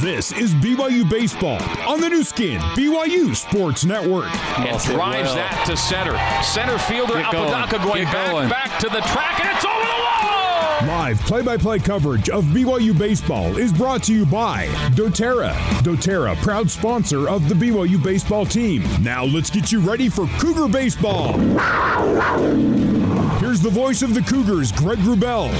This is BYU Baseball on the Nu Skin, BYU Sports Network. And drives well. that to center. Center fielder Apodaca going, going back, going. back to the track, and it's over the wall! Live play by play coverage of BYU Baseball is brought to you by doTERRA. doTERRA, proud sponsor of the BYU baseball team. Now let's get you ready for Cougar Baseball. Here's the voice of the Cougars, Greg Wrubell.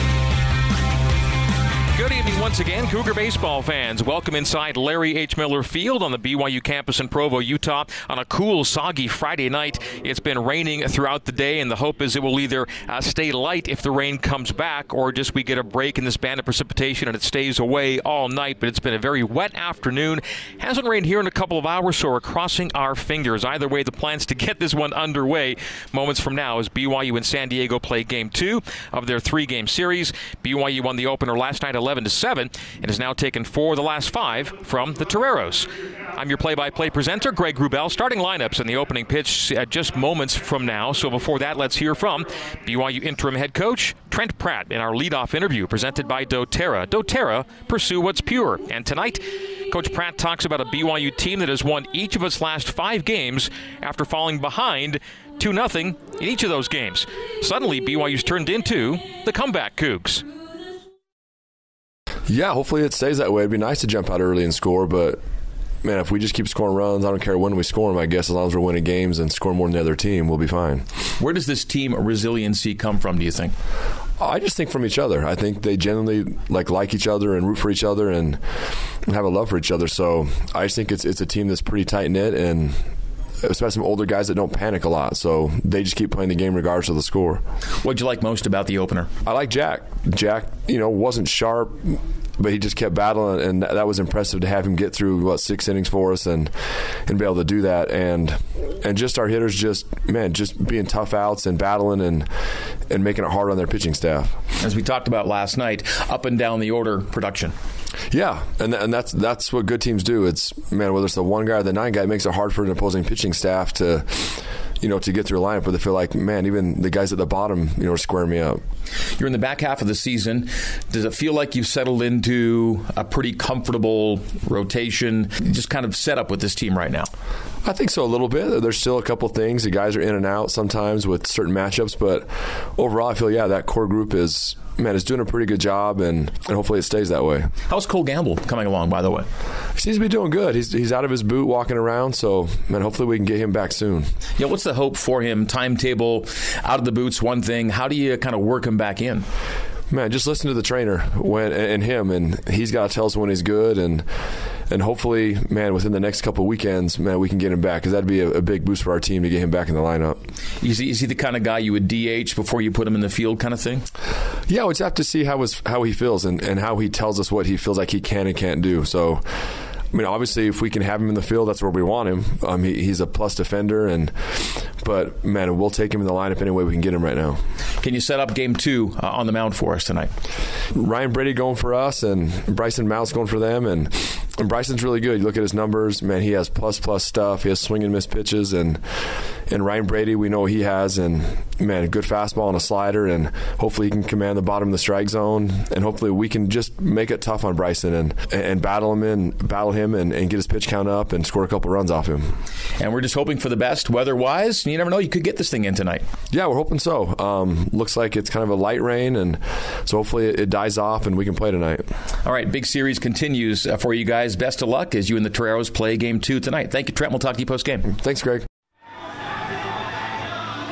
Good evening once again, Cougar baseball fans. Welcome inside Larry H. Miller Field on the BYU campus in Provo, Utah, on a cool, soggy Friday night. It's been raining throughout the day, and the hope is it will either uh, stay light if the rain comes back, or just we get a break in this band of precipitation and it stays away all night. But it's been a very wet afternoon. Hasn't rained here in a couple of hours, so we're crossing our fingers. Either way, the plans to get this one underway moments from now as BYU and San Diego play game two of their three game series. BYU won the opener last night 11 to 7 and has now taken four of the last five from the Toreros. I'm your play-by-play presenter, Greg Wrubell. Starting lineups in the opening pitch at just moments from now. So before that, let's hear from BYU interim head coach Trent Pratt in our leadoff interview presented by DoTerra. DoTerra, pursue what's pure. And tonight, Coach Pratt talks about a BYU team that has won each of its last five games after falling behind 2 0 in each of those games. Suddenly, BYU's turned into the comeback Cougs. Yeah, hopefully it stays that way. It'd be nice to jump out early and score, but man, if we just keep scoring runs, I don't care when we score them. I guess as long as we're winning games and scoring more than the other team, we'll be fine. Where does this team resiliency come from? Do you think? I just think from each other. I think they generally like like each other and root for each other and, and have a love for each other. So I just think it's it's a team that's pretty tight knit and especially some older guys that don't panic a lot. So they just keep playing the game regardless of the score. What'd you like most about the opener? I like Jack. Jack, you know, wasn't sharp but he just kept battling, and that was impressive to have him get through what six innings for us and and be able to do that. And and just our hitters, just man, just being tough outs and battling and and making it hard on their pitching staff. As we talked about last night, up and down the order production. Yeah, and and that's that's what good teams do. It's man, whether it's the one guy or the nine guy, it makes it hard for an opposing pitching staff to you know, to get through a lineup where they feel like, man, even the guys at the bottom, you know, are squaring me up. You're in the back half of the season. Does it feel like you've settled into a pretty comfortable rotation, just kind of set up with this team right now? I think so a little bit. There's still a couple things. The guys are in and out sometimes with certain matchups, but overall, I feel yeah, that core group is man is doing a pretty good job, and, and hopefully it stays that way. How's Cole Gamble coming along, by the way? He seems to be doing good. He's he's out of his boot, walking around. So man, hopefully we can get him back soon. Yeah, what's the hope for him? Timetable out of the boots, one thing. How do you kind of work him back in? Man, just listen to the trainer when and him, and he's got to tell us when he's good, and and hopefully, man, within the next couple weekends, man, we can get him back because that'd be a, a, big boost for our team to get him back in the lineup. Is he, is he the kind of guy you would DH before you put him in the field, kind of thing? Yeah, we'd have to see how his, how he feels and, and how he tells us what he feels like he can and can't do. So I mean, obviously, if we can have him in the field, that's where we want him. Um, he, he's a plus defender, and but man, we'll take him in the lineup any way we can get him right now. Can you set up game two uh, on the mound for us tonight? Ryan Brady going for us, and Bryson Mouse going for them, and and Bryson's really good. You look at his numbers, man. He has plus plus stuff. He has swing and miss pitches, and and Ryan Brady, we know he has, and man, a good fastball and a slider, and hopefully he can command the bottom of the strike zone, and hopefully we can just make it tough on Bryson and and battle him in, battle him, and, and get his pitch count up and score a couple runs off him. And we're just hoping for the best weather wise. You never know, you could get this thing in tonight. Yeah, we're hoping so. Um, looks like it's kind of a light rain, and so hopefully it, it dies off and we can play tonight. All right, big series continues uh, for you guys. Best of luck as you and the Toreros play game two tonight. Thank you, Trent. We'll talk to you post game. Thanks, Greg.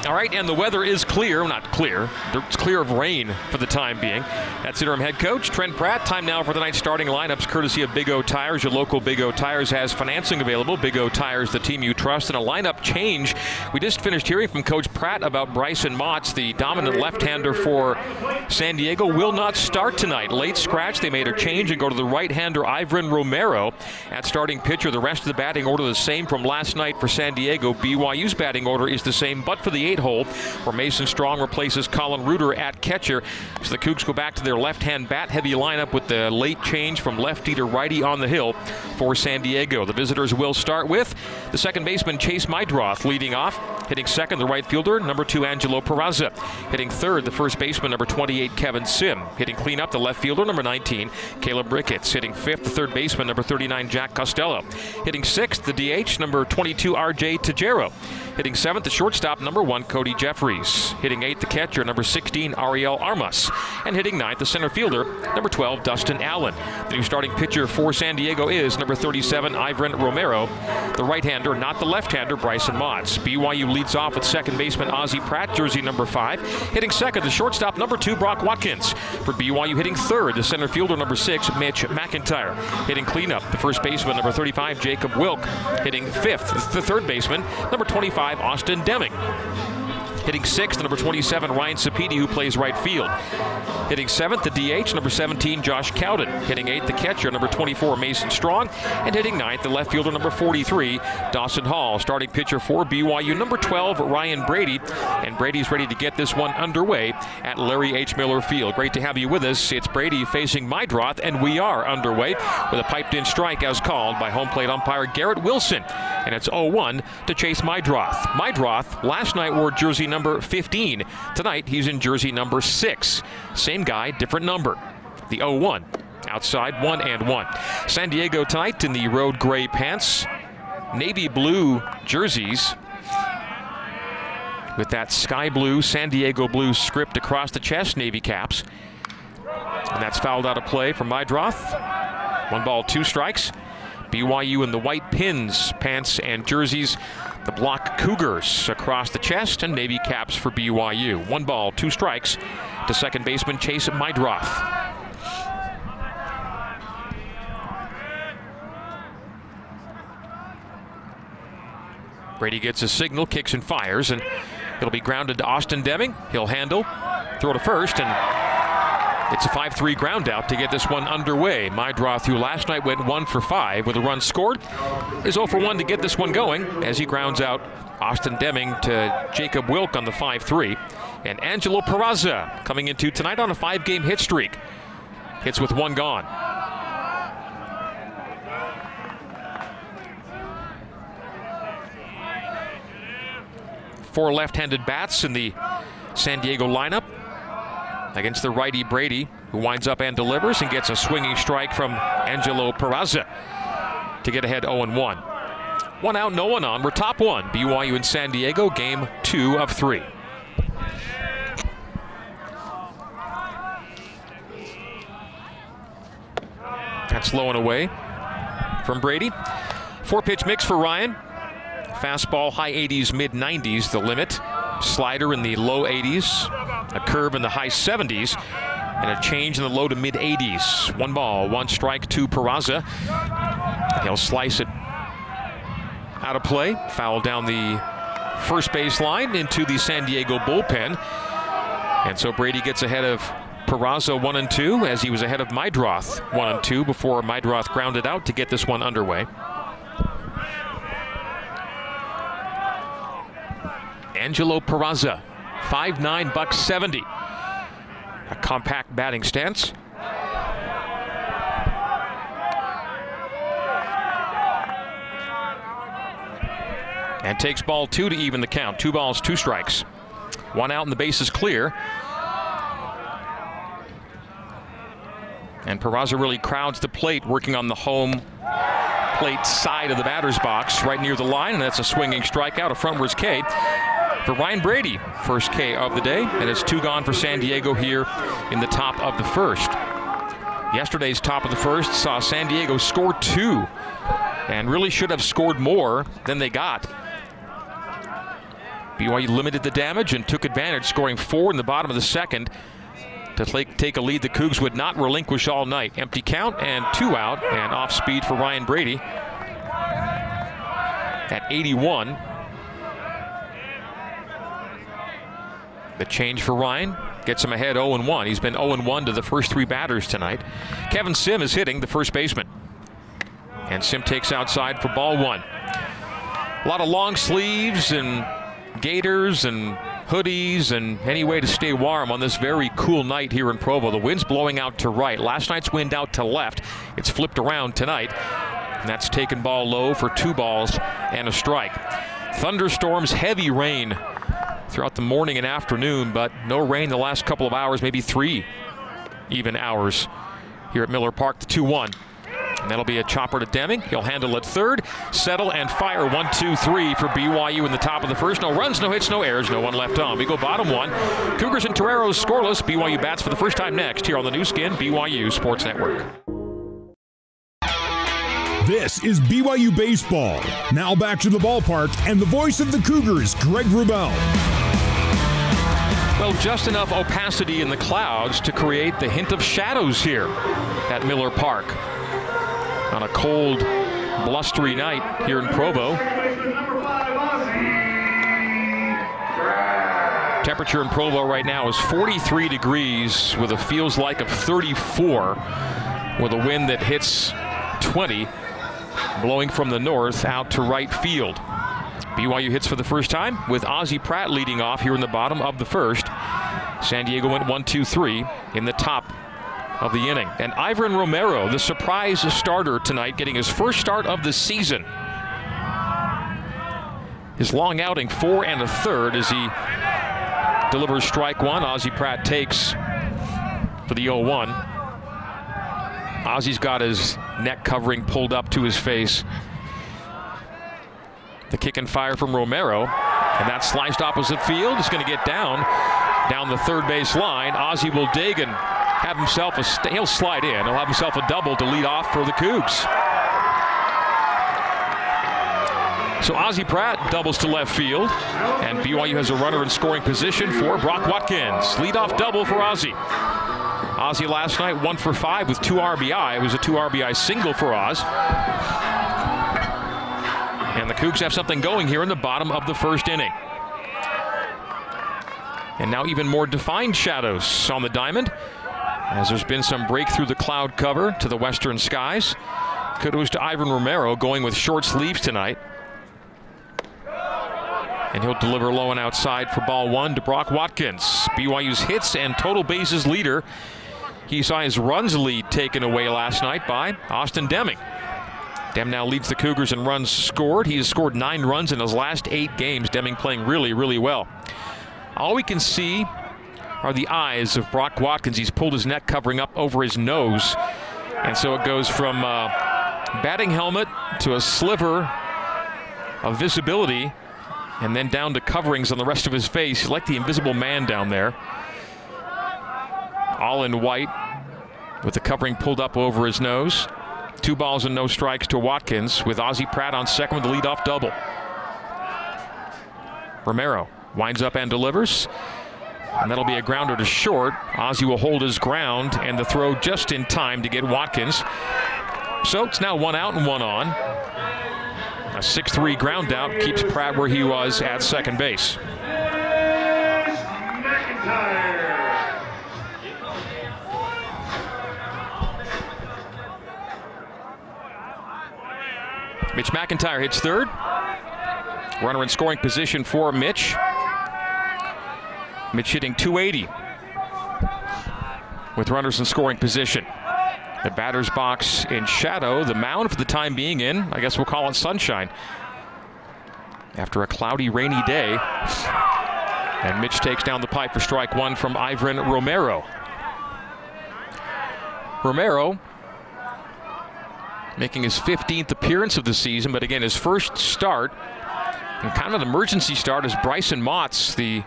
All right, and the weather is clear. Not clear. It's clear of rain for the time being. That's interim head coach Trent Pratt. Time now for the night starting lineups, courtesy of Big O Tires. Your local Big O Tires has financing available. Big O Tires, the team you trust, and a lineup change. We just finished hearing from Coach Pratt about Bryson Motts, the dominant left-hander for San Diego, will not start tonight. Late scratch. They made a change and go to the right-hander Ivan Romero at starting pitcher. The rest of the batting order the same from last night for San Diego. BYU's batting order is the same, but for the 28 hole, where Mason Strong replaces Colin Reuter at catcher. So the Cougs go back to their left-hand bat-heavy lineup with the late change from lefty to righty on the hill for San Diego. The visitors will start with the second baseman Chase Meidroth leading off, hitting second the right fielder number two Angelo Peraza, hitting third the first baseman number 28 Kevin Sim, hitting cleanup the left fielder number 19 Caleb Ricketts, hitting fifth the third baseman number 39 Jack Costello, hitting sixth the DH number 22 RJ Tajero, hitting seventh the shortstop number one Cody Jeffries, hitting eighth the catcher number 16 Ariel Armas, and hitting ninth the center fielder number 12 Dustin Allen. The new starting pitcher for San Diego is number 37 Ivan Romero, the right-hander, not the left-hander Bryson Motts. BYU leads off with second baseman Ozzie Pratt, jersey number five, hitting second the shortstop number two Brock Watkins. For BYU hitting third the center fielder number six Mitch McIntyre, hitting cleanup the first baseman number 35 Jacob Wilk, hitting fifth the third baseman number 25 Austin Deming. Hitting sixth, number 27, Ryan Sapedi, who plays right field. Hitting seventh, the DH, number 17, Josh Cowden. Hitting eighth, the catcher, number 24, Mason Strong. And hitting ninth, the left fielder, number 43, Dawson Hall. Starting pitcher for BYU, number 12, Ryan Brady. And Brady's ready to get this one underway at Larry H. Miller Field. Great to have you with us. It's Brady facing Meidroth, and we are underway with a piped in strike as called by home plate umpire Garrett Wilson. And it's 0 1 to Chase Meidroth. Meidroth last night wore jersey number 15. Tonight, he's in jersey number 6. Same guy, different number. The 0 1. Outside, 1 and 1. San Diego tonight in the road gray pants, navy blue jerseys with that sky blue, San Diego blue script across the chest, navy caps. And that's fouled out of play from Meidroth. One ball, two strikes. BYU in the white pins, pants, and jerseys the block Cougars across the chest and Navy caps for BYU. One ball, two strikes to second baseman Chase Meidroth. Brady gets a signal, kicks and fires, and it'll be grounded to Austin Deming. He'll handle, throw to first, and it's a 5-3 ground out to get this one underway. Meidroth, through last night went 1 for 5 with a run scored, is 0 for 1 to get this one going as he grounds out Austin Deming to Jacob Wilk on the 5-3. And Angelo Peraza coming into tonight on a five-game hit streak. Hits with one gone. Four left-handed bats in the San Diego lineup against the righty Brady, who winds up and delivers and gets a swinging strike from Angelo Peraza to get ahead 0-1. One out, no one on. We're top one. BYU in San Diego, game two of three. That's low and away from Brady. Four pitch mix for Ryan. Fastball high 80s, mid 90s, the limit. Slider in the low 80s, a curve in the high 70s, and a change in the low to mid 80s. One ball, one strike to Peraza. He'll slice it out of play, foul down the first base line into the San Diego bullpen. And so Brady gets ahead of Peraza 1 and 2 as he was ahead of Meidroth 1 and 2 before Meidroth grounded out to get this one underway. Angelo Peraza, 5'9", buck 70. A compact batting stance. And takes ball two to even the count. Two balls, two strikes. One out and the base is clear. And Peraza really crowds the plate, working on the home plate side of the batter's box, right near the line, and that's a swinging strikeout, a frontwards K for Ryan Brady. First K of the day, and it's two gone for San Diego here in the top of the first. Yesterday's top of the first saw San Diego score two and really should have scored more than they got. BYU limited the damage and took advantage, scoring four in the bottom of the second to take a lead the Cougs would not relinquish all night. Empty count and two out and off speed for Ryan Brady at 81. The change for Ryan gets him ahead 0-1. He's been 0-1 to the first three batters tonight. Kevin Sim is hitting the first baseman. And Sim takes outside for ball one. A lot of long sleeves and gaiters and hoodies and any way to stay warm on this very cool night here in Provo. The wind's blowing out to right. Last night's wind out to left. It's flipped around tonight. And that's taken ball low for two balls and a strike. Thunderstorms, heavy rain throughout the morning and afternoon, but no rain the last couple of hours, maybe three even hours here at Miller Park. The 2 1. And that'll be a chopper to Deming. He'll handle it third, settle and fire. One, two, three for BYU in the top of the first. No runs, no hits, no errors, no one left on. We go bottom one. Cougars and Toreros scoreless. BYU bats for the first time next here on the Nu Skin BYU Sports Network. This is BYU Baseball. Now back to the ballpark and the voice of the Cougars, Greg Wrubell. Well, just enough opacity in the clouds to create the hint of shadows here at Miller Park on a cold, blustery night here in Provo. Temperature in Provo right now is 43 degrees with a feels like of 34 with a wind that hits 20 blowing from the north out to right field. BYU hits for the first time with Ozzie Pratt leading off here in the bottom of the first. San Diego went 1 2 3 in the top of the inning. And Ivan Romero, the surprise starter tonight, getting his first start of the season. His long outing, four and a third, as he delivers strike one. Ozzie Pratt takes for the 0 1. Ozzie's got his neck covering pulled up to his face. The kick and fire from Romero. And that sliced opposite field is going to get down, down the third base line. Ozzie will dig and have himself a, he'll slide in. He'll have himself a double to lead off for the Cougs. So Ozzie Pratt doubles to left field, and BYU has a runner in scoring position for Brock Watkins. Leadoff double for Ozzie. Ozzie last night one for five with two RBI. It was a two RBI single for Oz. And the Cougs have something going here in the bottom of the first inning. And now even more defined shadows on the diamond as there's been some break through the cloud cover to the western skies. Kudos to Ivan Romero going with short sleeves tonight. And he'll deliver low and outside for ball one to Brock Watkins. BYU's hits and total bases leader. He saw his runs lead taken away last night by Austin Deming. Dem now leads the Cougars in runs scored. He has scored nine runs in his last eight games. Deming playing really, really well. All we can see are the eyes of Brock Watkins. He's pulled his neck covering up over his nose. And so it goes from uh, batting helmet to a sliver of visibility and then down to coverings on the rest of his face. Like the invisible man down there. All in white with the covering pulled up over his nose. Two balls and no strikes to Watkins with Ozzie Pratt on second with the leadoff double. Romero winds up and delivers. And that'll be a grounder to short. Ozzie will hold his ground and the throw just in time to get Watkins. So it's now one out and one on. A 6-3 ground out keeps Pratt where he was at second base. Mitch McIntyre hits third. Runner in scoring position for Mitch. Mitch hitting 280 with runners in scoring position. The batter's box in shadow, the mound for the time being in, I guess we'll call it sunshine. After a cloudy, rainy day. And Mitch takes down the pipe for strike one from Ivan Romero. Romero making his 15th appearance of the season, but again, his first start, and kind of an emergency start, as Bryson Motts, the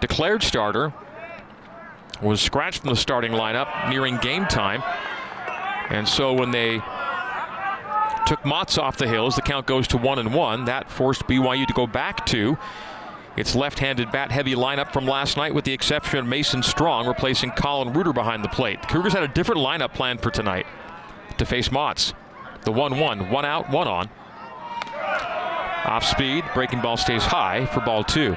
declared starter, was scratched from the starting lineup nearing game time. And so when they took Motts off the hills, the count goes to one and one. That forced BYU to go back to its left-handed bat-heavy lineup from last night, with the exception of Mason Strong replacing Colin Reuter behind the plate. The Cougars had a different lineup planned for tonight to face Motts. The 1-1, one out, one on. Off speed, breaking ball stays high for ball two.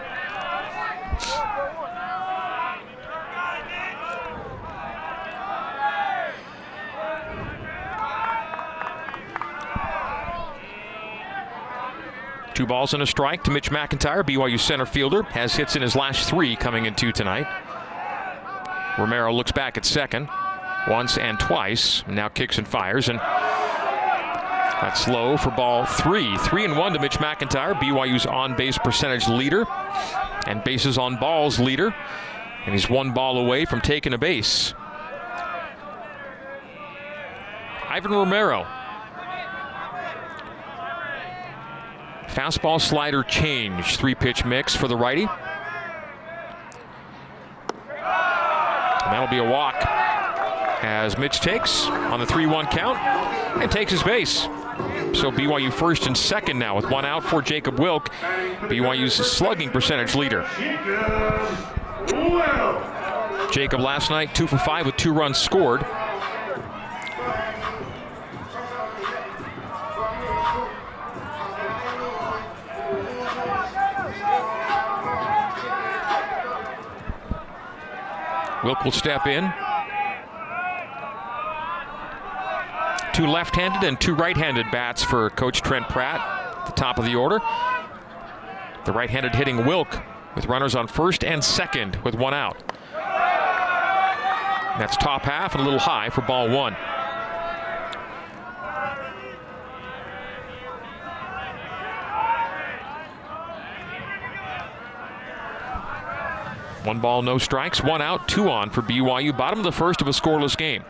Two balls and a strike to Mitch McIntyre. BYU center fielder has hits in his last three coming into tonight. Romero looks back at second once and twice. Now kicks and fires and that's low for ball three. Three and one to Mitch McIntyre, BYU's on base percentage leader and bases on balls leader. And he's one ball away from taking a base. Ivan Romero. Fastball slider change. Three pitch mix for the righty. And that'll be a walk as Mitch takes on the 3 1 count and takes his base. So BYU first and second now with one out for Jacob Wilk, BYU's slugging percentage leader. Jacob last night, two for five with two runs scored. Wilk will step in. Two left-handed and two right-handed bats for Coach Trent Pratt, the top of the order. The right-handed hitting Wilk with runners on first and second with one out. That's top half and a little high for ball one. One ball, no strikes, one out, two on for BYU. Bottom of the first of a scoreless game.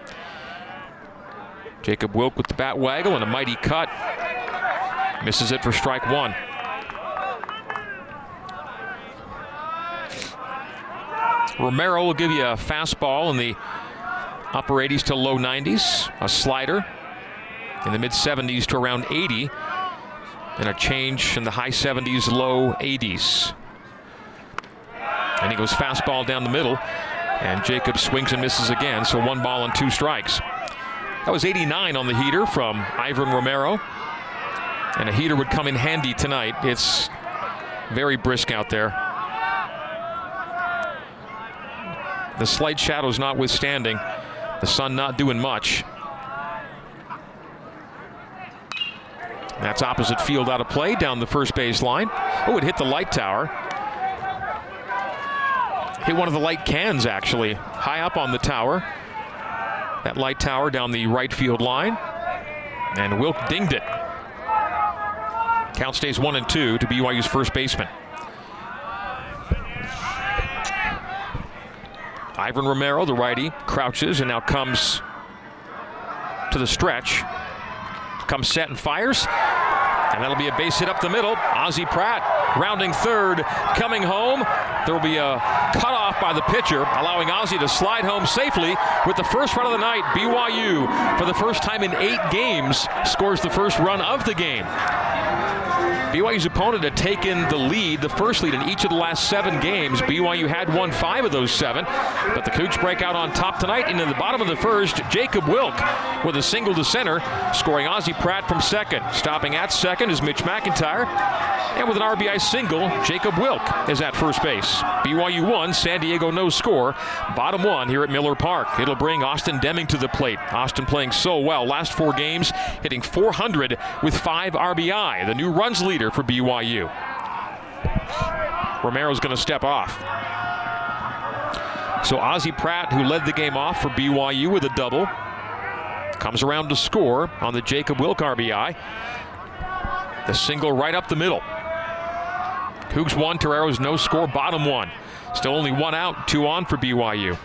Jacob Wilk with the bat waggle and a mighty cut. Misses it for strike one. Romero will give you a fastball in the upper 80s to low 90s, a slider in the mid 70s to around 80, and a change in the high 70s, low 80s. And he goes fastball down the middle, and Jacob swings and misses again, so one ball and two strikes. That was 89 on the heater from Ivan Romero. And a heater would come in handy tonight. It's very brisk out there. The slight shadows notwithstanding, the sun not doing much. That's opposite field out of play down the first base line. Oh, it hit the light tower. Hit one of the light cans, actually, high up on the tower. That light tower down the right field line. And Wilk dinged it. Count stays one and two to BYU's first baseman. Ivan Romero, the righty, crouches and now comes to the stretch. Comes set and fires. And that'll be a base hit up the middle. Ozzie Pratt rounding third, coming home. There will be a cutoff by the pitcher, allowing Ozzie to slide home safely with the first run of the night. BYU, for the first time in eight games, scores the first run of the game. BYU's opponent had taken the lead, the first lead in each of the last seven games. BYU had won five of those seven, but the Cougs break out on top tonight. And in the bottom of the first, Jacob Wilk with a single to center, scoring Ozzie Pratt from second. Stopping at second is Mitch McIntyre. And with an RBI single, Jacob Wilk is at first base. BYU won, San Diego no score. Bottom one here at Miller Park. It'll bring Austin Deming to the plate. Austin playing so well. Last four games, hitting 400 with five RBI. The new runs leader for BYU. Romero's going to step off. So Ozzie Pratt, who led the game off for BYU with a double, comes around to score on the Jacob Wilk RBI. The single right up the middle. Cougs one, Torero's no score, bottom one. Still only one out, two on for BYU.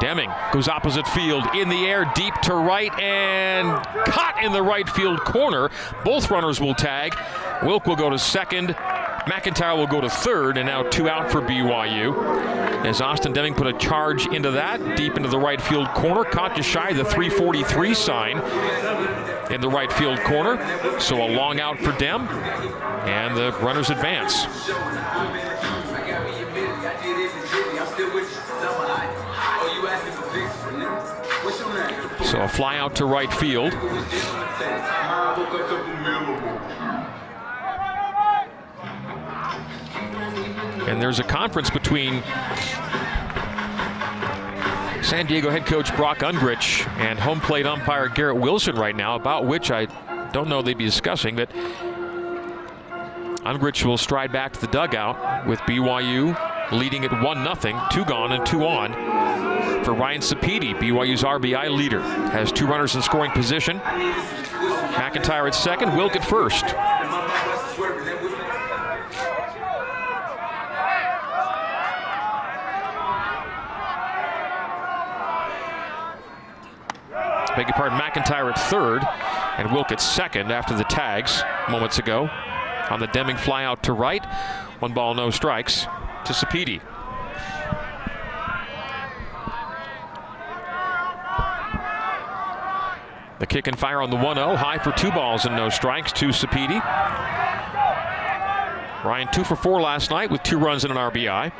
Deming goes opposite field in the air, deep to right, and caught in the right field corner. Both runners will tag. Wilk will go to second. McIntyre will go to third, and now two out for BYU. As Austin Deming put a charge into that, deep into the right field corner, caught just shy the 343 sign in the right field corner. So a long out for Dem, and the runners advance. So a fly out to right field. And there's a conference between San Diego head coach Brock Ungricht and home plate umpire Garrett Wilson right now, about which I don't know they'd be discussing, but Ungricht will stride back to the dugout with BYU leading at 1 0, two gone and two on. For Ryan Sapedi, BYU's RBI leader, has two runners in scoring position. McIntyre at second, Wilk at first. Beg your pardon, McIntyre at third and Wilk at second after the tags moments ago. On the Deming fly out to right. One ball, no strikes to Sapedi. The kick and fire on the 1 0. High for two balls and no strikes to Sapedi. Ryan two for four last night with two runs and an RBI.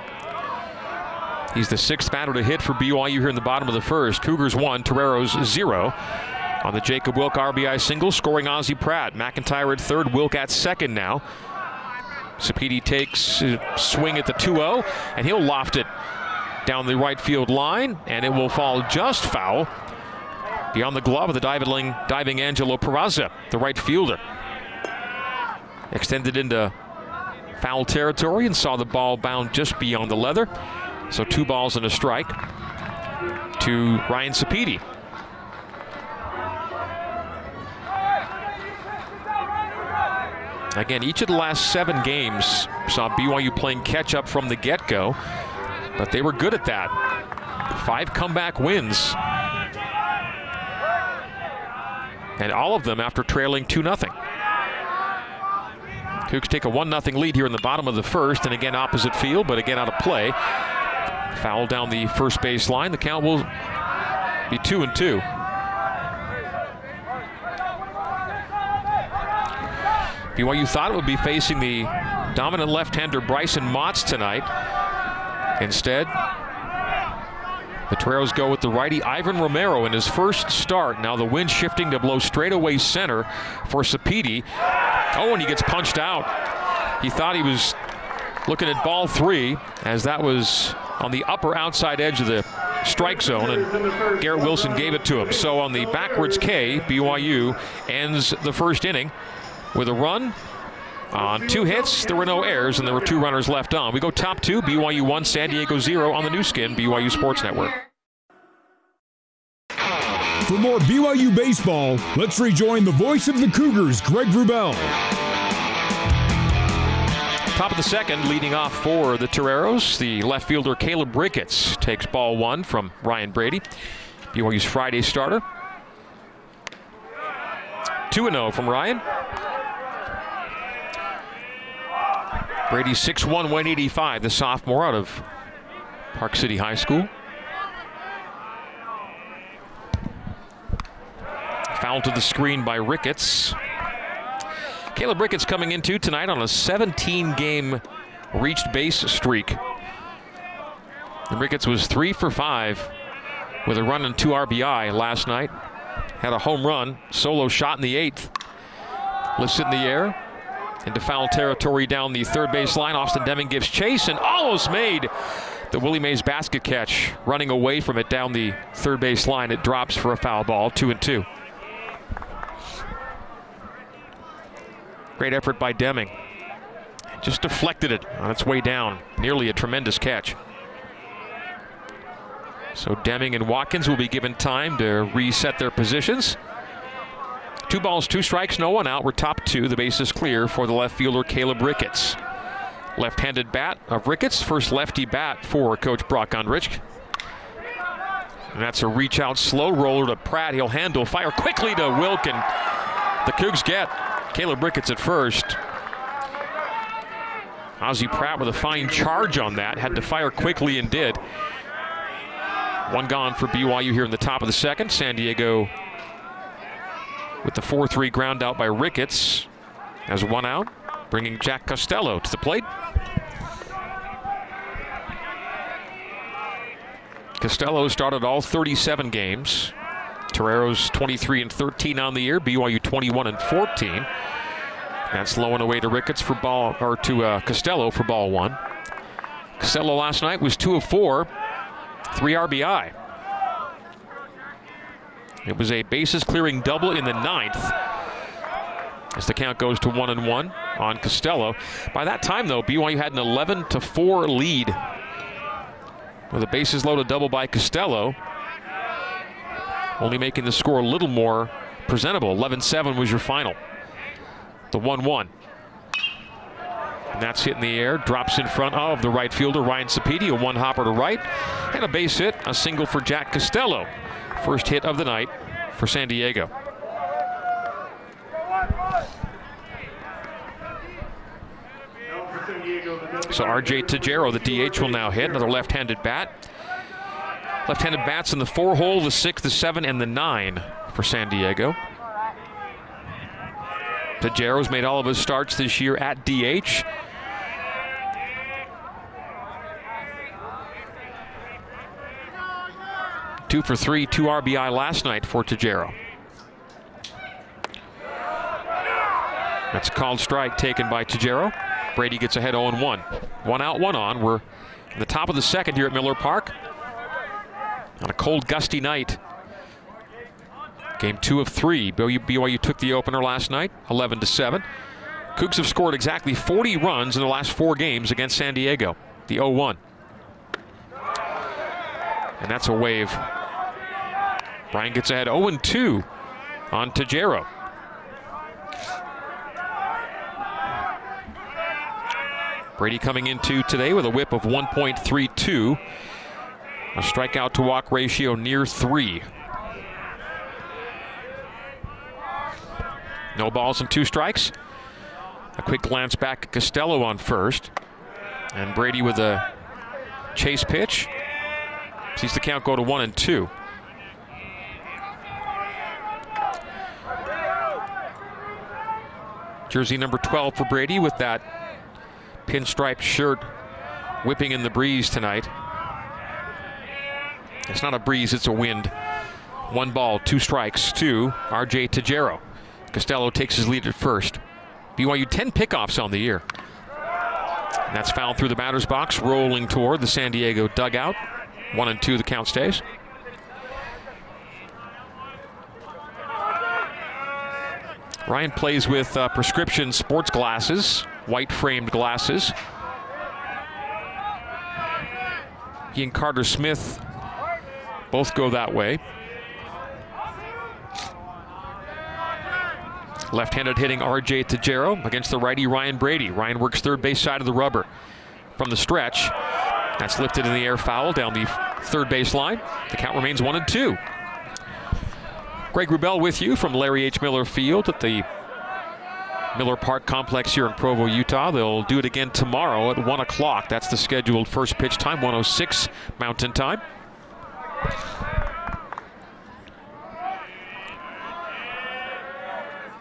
He's the sixth batter to hit for BYU here in the bottom of the first. Cougars one, Toreros zero. On the Jacob Wilk RBI single, scoring Ozzie Pratt. McIntyre at third, Wilk at second now. Sapedi takes a swing at the 2-0, and he'll loft it down the right field line, and it will fall just foul beyond the glove of the diving, diving Angelo Peraza, the right fielder. Extended into foul territory and saw the ball bound just beyond the leather. So two balls and a strike to Ryan Sapedi. Again, each of the last seven games saw BYU playing catch up from the get go, but they were good at that. Five comeback wins. And all of them after trailing 2 0. Cougs take a 1 0 lead here in the bottom of the first, and again opposite field, but again out of play. Foul down the first base line. The count will be two and two. BYU thought it would be facing the dominant left-hander Bryson Motts tonight. Instead, the Toreros go with the righty Ivan Romero in his first start. Now the wind shifting to blow straightaway center for Sapedi. Oh, and he gets punched out. He thought he was looking at ball three as that was on the upper outside edge of the strike zone, and Garrett Wilson gave it to him. So on the backwards K, BYU ends the first inning with a run on two hits. There were no errors, and there were two runners left on. We go top two, BYU 1, San Diego 0 on the Nu Skin, BYU Sports Network. For more BYU baseball, let's rejoin the voice of the Cougars, Greg Wrubell. Top of the second, leading off for the Toreros, the left fielder Caleb Ricketts takes ball one from Ryan Brady, BYU's Friday starter. 2 0 from Ryan. Brady 6'1, 185, the sophomore out of Park City High School. Foul to the screen by Ricketts. Caleb Ricketts coming into tonight on a 17 game reached base streak. And Ricketts was three for five with a run and two RBI last night. Had a home run, solo shot in the eighth. Lifts it in the air into foul territory down the third base line. Austin Deming gives chase and almost made the Willie Mays basket catch. Running away from it down the third base line. It drops for a foul ball, two and two. Great effort by Deming. Just deflected it on its way down. Nearly a tremendous catch. So Deming and Watkins will be given time to reset their positions. Two balls, two strikes, no one out. We're top two. The base is clear for the left fielder, Caleb Ricketts. Left-handed bat of Ricketts. First lefty bat for Coach Brock Ungricht. And that's a reach out slow roller to Pratt. He'll handle, fire quickly to Wilk, and the Cougs get Caleb Ricketts at first. Ozzie Pratt with a fine charge on that. Had to fire quickly and did. One gone for BYU here in the top of the second. San Diego with the 4-3 ground out by Ricketts as one out, bringing Jack Costello to the plate. Costello started all 37 games. Toreros 23 and 13 on the year. BYU 21 and 14. That's low and away to Ricketts for ball or to uh, Costello for ball one. Costello last night was two of four, three RBI. It was a bases clearing double in the ninth. as the count goes to one and one on Costello. By that time, though, BYU had an 11 to 4 lead. With a bases loaded double by Costello, only making the score a little more presentable. 11 7 was your final. The 1 1. And that's hit in the air, drops in front of the right fielder, Ryan Sapedi, a one hopper to right, and a base hit, a single for Jack Costello. First hit of the night for San Diego. So RJ Tajero, the DH, will now hit. Another left-handed bat. Left-handed bats in the four hole, the six, the seven, and the nine for San Diego. Tajero's made all of his starts this year at DH. Two for three, two RBI last night for Tajero. That's a called strike taken by Tajero. Brady gets ahead 0 1. One out, one on. We're in the top of the second here at Miller Park. On a cold, gusty night. Game two of three. BYU took the opener last night, 11 to 7. Cougs have scored exactly 40 runs in the last four games against San Diego, the 0 1. And that's a wave. Ryan gets ahead 0 2 on Tajero. Brady coming into today with a whip of 1.32. A strikeout to walk ratio near three. No balls and two strikes. A quick glance back at Costello on first. And Brady with a chase pitch. Sees the count go to one and two. Jersey number 12 for Brady with that pinstripe shirt whipping in the breeze tonight. It's not a breeze, it's a wind. One ball, two strikes to RJ Tajero. Costello takes his lead at first. BYU 10 pickoffs on the year. And that's fouled through the batter's box, rolling toward the San Diego dugout. One and two, the count stays. Ryan plays with uh, prescription sports glasses, white framed glasses. He and Carter Smith both go that way. Left-handed hitting R.J. Tajero against the righty Ryan Brady. Ryan works third base side of the rubber from the stretch. That's lifted in the air foul down the third base line. The count remains one and two. Greg Wrubell with you from Larry H. Miller Field at the Miller Park Complex here in Provo, Utah. They'll do it again tomorrow at 1 o'clock. That's the scheduled first pitch time, 106 Mountain Time.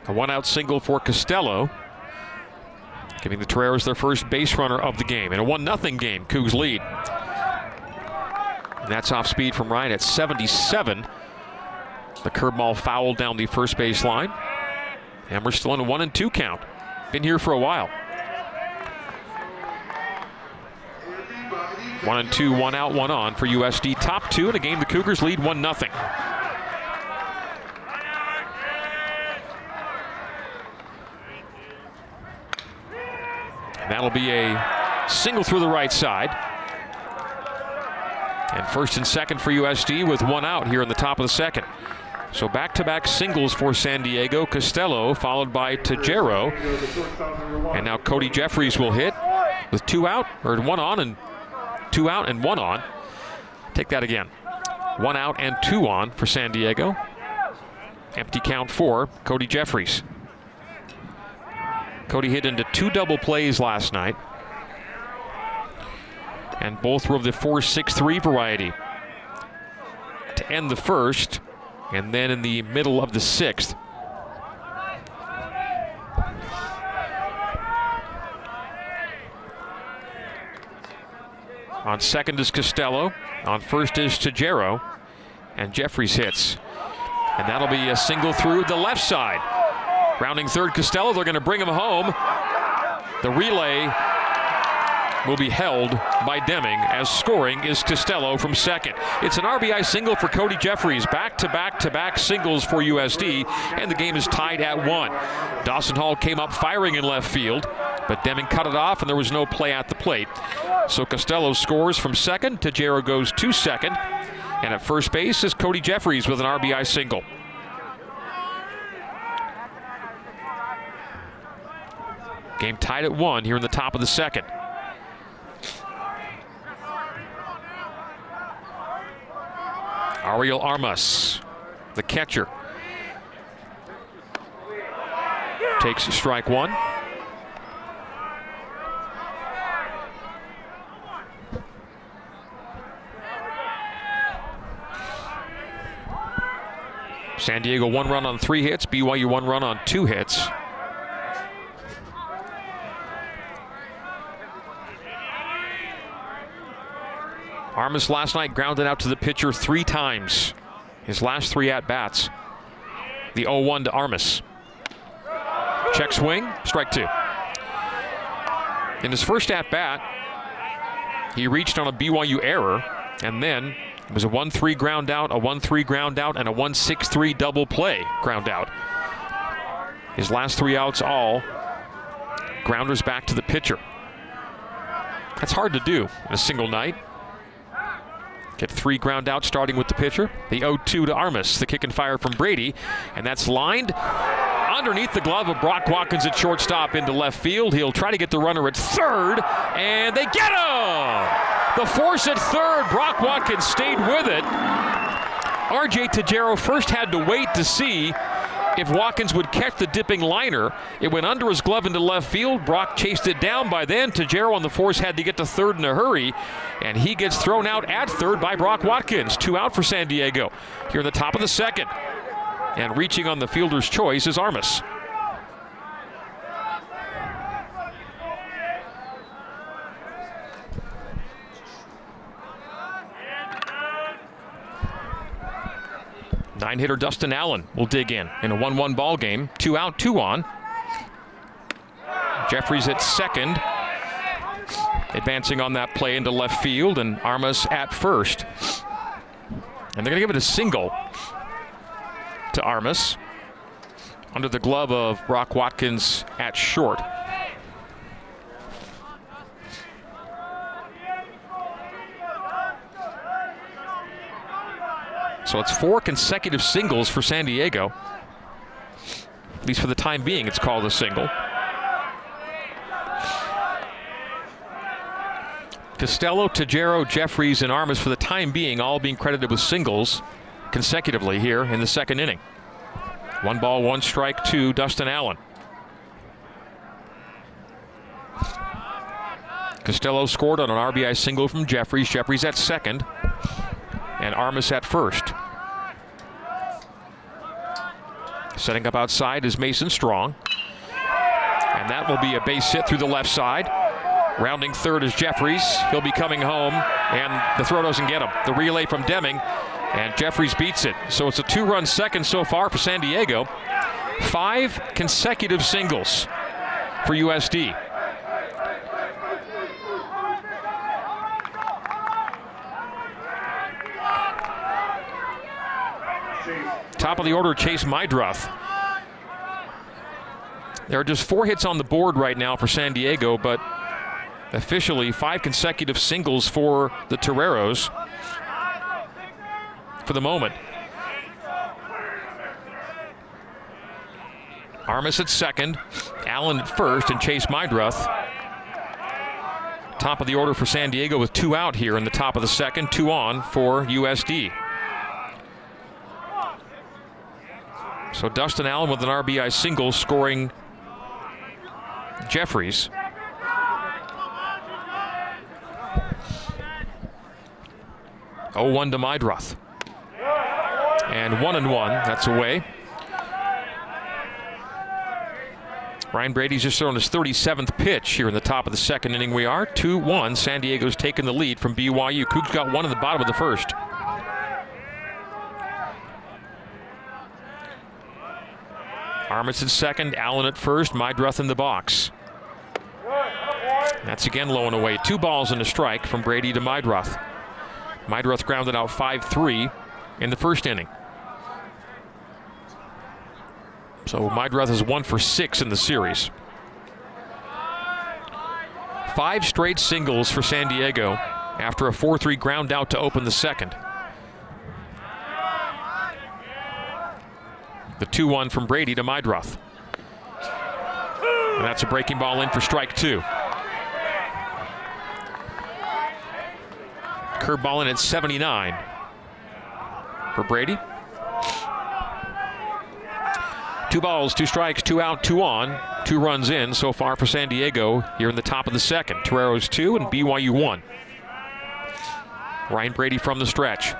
A one out single for Costello, giving the Toreros their first base runner of the game. In a 1 0 game, Cougs lead. And that's off speed from Ryan at 77. The curveball ball fouled down the first base line. And we're still in a one and two count. Been here for a while. One and two, one out, one on for USD. Top two in a game the Cougars lead one nothing. That'll be a single through the right side. And first and second for USD with one out here in the top of the second. So back-to-back singles for San Diego. Costello followed by Tajero. And now Cody Jeffries will hit with two out, or one on and two out and one on. Take that again. One out and two on for San Diego. Empty count for Cody Jeffries. Cody hit into two double plays last night. And both were of the 4-6-3 variety. To end the first, and then in the middle of the sixth. On second is Costello. On first is Tajero. And Jeffries hits. And that'll be a single through the left side. Rounding third, Costello. They're going to bring him home. The relay will be held by Deming as scoring is Costello from second. It's an RBI single for Cody Jeffries. Back to back to back singles for USD, and the game is tied at one. Dawson Hall came up firing in left field, but Deming cut it off, and there was no play at the plate. So Costello scores from second. Tajero goes to second. And at first base is Cody Jeffries with an RBI single. Game tied at one here in the top of the second. Ariel Armas, the catcher, takes strike one. San Diego one run on three hits, BYU one run on two hits. Armas last night grounded out to the pitcher three times. His last three at bats. The 0 1 to Armas. Check swing, strike two. In his first at bat, he reached on a BYU error, and then it was a 1 3 ground out, a 1 3 ground out, and a 1 6 3 double play ground out. His last three outs all grounders back to the pitcher. That's hard to do in a single night. Get three ground out starting with the pitcher. The 0-2 to Armas. The kick and fire from Brady. And that's lined underneath the glove of Brock Watkins at shortstop into left field. He'll try to get the runner at third. And they get him! The force at third. Brock Watkins stayed with it. RJ Tajero first had to wait to see if Watkins would catch the dipping liner. It went under his glove into left field. Brock chased it down by then. Tajero on the force had to get to third in a hurry, and he gets thrown out at third by Brock Watkins. Two out for San Diego here in the top of the second. And reaching on the fielder's choice is Armas. Nine hitter Dustin Allen will dig in in a 1 1 ball game. Two out, two on. Jeffries at second. Advancing on that play into left field, and Armas at first. And they're going to give it a single to Armas under the glove of Brock Watkins at short. So it's four consecutive singles for San Diego. At least for the time being, it's called a single. Costello, Tajero, Jeffries, and Armas for the time being all being credited with singles consecutively here in the second inning. One ball, one strike to Dustin Allen. Costello scored on an RBI single from Jeffries. Jeffries at second and Armas at first. Setting up outside is Mason Strong. And that will be a base hit through the left side. Rounding third is Jeffries. He'll be coming home, and the throw doesn't get him. The relay from Deming, and Jeffries beats it. So it's a two run second so far for San Diego. Five consecutive singles for USD. Top of the order, Chase Meidroth. There are just four hits on the board right now for San Diego, but officially five consecutive singles for the Toreros for the moment. Armas at second, Allen at first, and Chase Meidroth. Top of the order for San Diego with two out here in the top of the second, two on for USD. So Dustin Allen with an RBI single scoring Jeffries. Oh, one to Meidroth. And one and one. That's away. Ryan Brady's just thrown his 37th pitch here in the top of the second inning. We are 2 1. San Diego's taken the lead from BYU. Cougs got one at the bottom of the first. Armas at second, Allen at first, Meidroth in the box. That's again low and away. Two balls and a strike from Brady to Meidroth. Meidroth grounded out 5 3 in the first inning. So Meidroth is one for six in the series. Five straight singles for San Diego after a 4 3 ground out to open the second. The 2 1 from Brady to Meidroth. And that's a breaking ball in for strike two. Curveball in at 79 for Brady. Two balls, two strikes, two out, two on. Two runs in so far for San Diego here in the top of the second. Toreros two and BYU one. Ryan Brady from the stretch.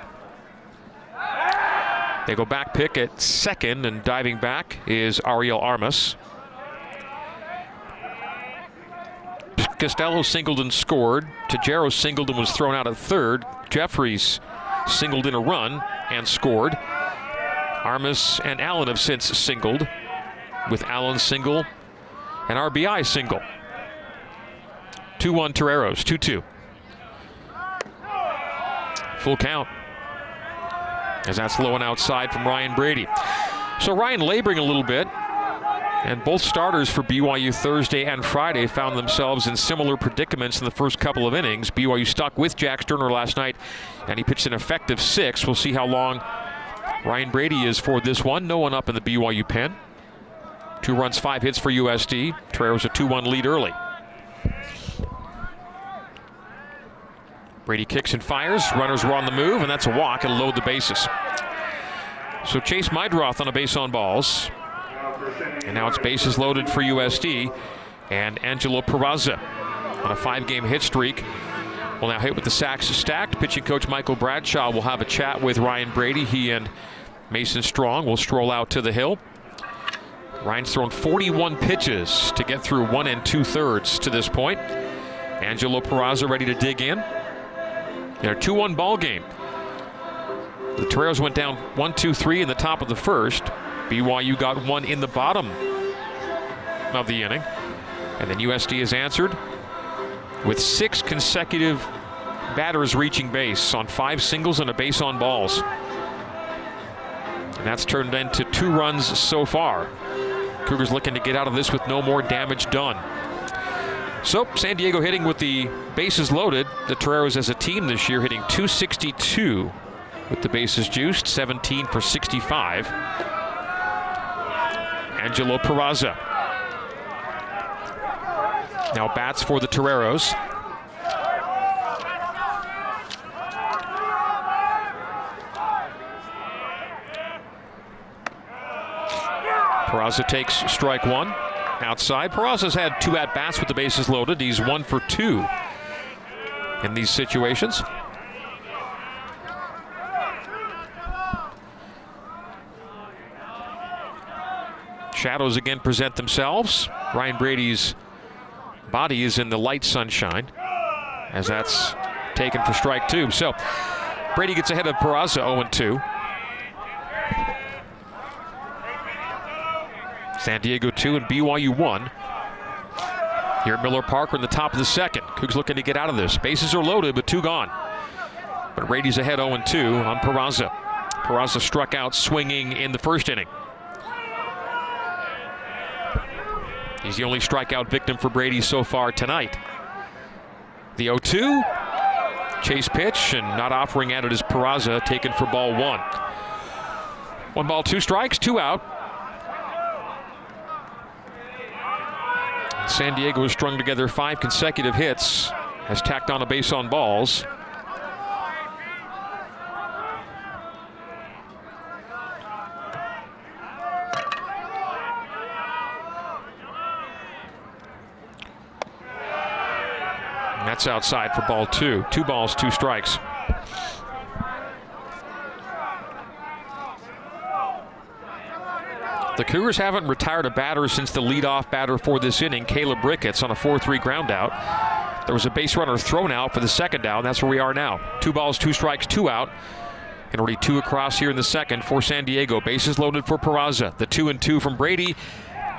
They go back pick at second, and diving back is Ariel Armas. Costello singled and scored. Tajero singled and was thrown out at third. Jeffries singled in a run and scored. Armas and Allen have since singled, with Allen single and RBI single. 2 1 Toreros, 2 2. Full count. As that's low and outside from Ryan Brady. So Ryan laboring a little bit. And both starters for BYU Thursday and Friday found themselves in similar predicaments in the first couple of innings. BYU stuck with Jack Sterner last night, and he pitched an effective six. We'll see how long Ryan Brady is for this one. No one up in the BYU pen. Two runs, five hits for USD. Toreros a 2 1 lead early. Brady kicks and fires. Runners were on the move, and that's a walk and load the bases. So Chase Meidroth on a base on balls. And now it's bases loaded for USD. And Angelo Peraza on a five game hit streak will now hit with the sacks stacked. Pitching coach Michael Bradshaw will have a chat with Ryan Brady. He and Mason Strong will stroll out to the hill. Ryan's thrown 41 pitches to get through one and two thirds to this point. Angelo Peraza ready to dig in. In a 2 1 ball game. The Toreros went down 1 2 3 in the top of the first. BYU got one in the bottom of the inning. And then USD has answered with six consecutive batters reaching base on five singles and a base on balls. And that's turned into two runs so far. Cougars looking to get out of this with no more damage done. So San Diego hitting with the bases loaded. The Toreros as a team this year hitting 262 with the bases juiced, 17 for 65. Angelo Peraza. Now bats for the Toreros. Peraza takes strike one outside. Peraza's had two at bats with the bases loaded. He's one for two in these situations. Shadows again present themselves. Ryan Brady's body is in the light sunshine as that's taken for strike two. So Brady gets ahead of Peraza 0 San Diego 2 and BYU 1. Here at Miller Park in the top of the second. Cougs looking to get out of this. Bases are loaded, but two gone. But Brady's ahead 0 2 on Peraza. Peraza struck out swinging in the first inning. He's the only strikeout victim for Brady so far tonight. The 0 2. Chase pitch and not offering at it is Peraza, taken for ball one. One ball, two strikes, two out. San Diego has strung together five consecutive hits, has tacked on a base on balls. That's outside for ball two. Two balls, two strikes. The Cougars haven't retired a batter since the leadoff batter for this inning, Caleb Ricketts, on a 4-3 ground out. There was a base runner thrown out for the second down. That's where we are now. Two balls, two strikes, two out. And already two across here in the second for San Diego. Bases loaded for Peraza. The two and two from Brady.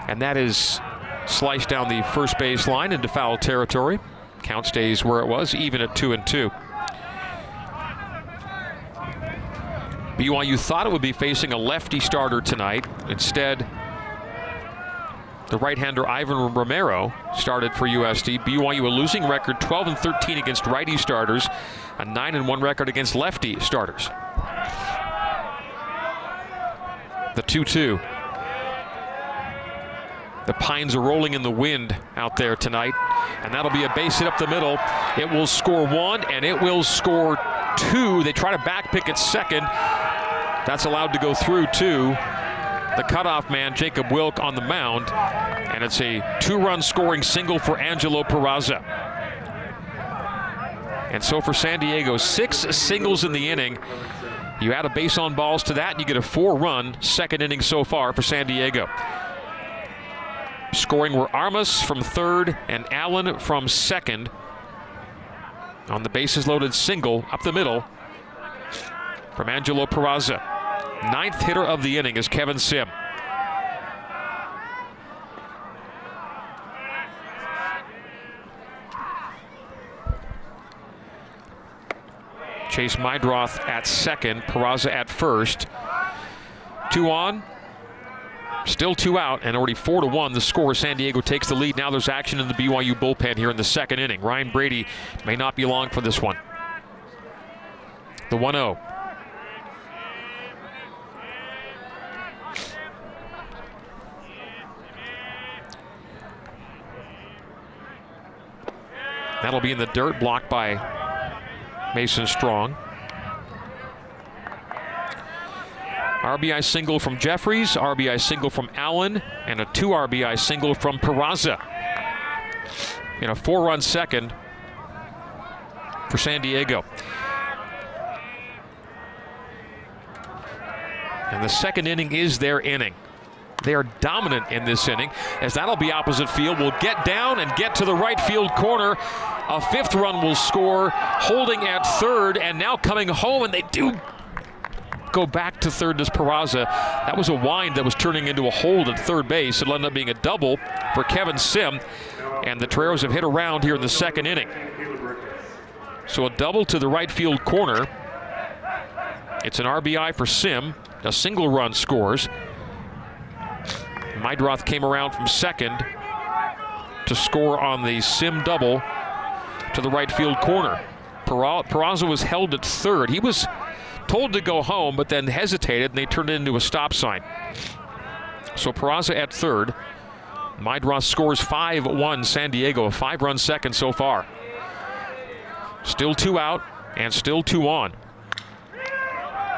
And that is sliced down the first base line into foul territory. Count stays where it was, even at two and two. BYU thought it would be facing a lefty starter tonight. Instead, the right-hander Ivan Romero started for USD. BYU a losing record, 12 and 13 against righty starters, a 9 and 1 record against lefty starters. The 2-2. The pines are rolling in the wind out there tonight, and that'll be a base hit up the middle. It will score one, and it will score two. They try to backpick it second. That's allowed to go through two. The cutoff man, Jacob Wilk, on the mound, and it's a two-run scoring single for Angelo Peraza. And so for San Diego, six singles in the inning. You add a base on balls to that, and you get a four-run second inning so far for San Diego. Scoring were Armas from third and Allen from second. On the bases loaded single up the middle from Angelo Peraza. Ninth hitter of the inning is Kevin Sim. Chase Meidroth at second, Peraza at first. Two on, still two out, and already four to one. The score, San Diego takes the lead. Now there's action in the BYU bullpen here in the second inning. Ryan Brady may not be long for this one. The 1 That'll be in the dirt, blocked by Mason Strong. RBI single from Jeffries, RBI single from Allen, and a two RBI single from Peraza. In a four run second for San Diego. And the second inning is their inning. They are dominant in this inning as that'll be opposite field. Will get down and get to the right field corner. A fifth run will score, holding at third, and now coming home, and they do go back to third as Peraza. That was a wind that was turning into a hold at third base. It'll end up being a double for Kevin Sim, and the Toreros have hit around here in the second inning. So a double to the right field corner. It's an RBI for Sim. A single run scores. Meidroth came around from second to score on the Sim double to the right field corner. Peraza was held at third. He was told to go home, but then hesitated, and they turned it into a stop sign. So Peraza at third. Meidroth scores 5-1 San Diego, a five-run second so far. Still two out and still two on.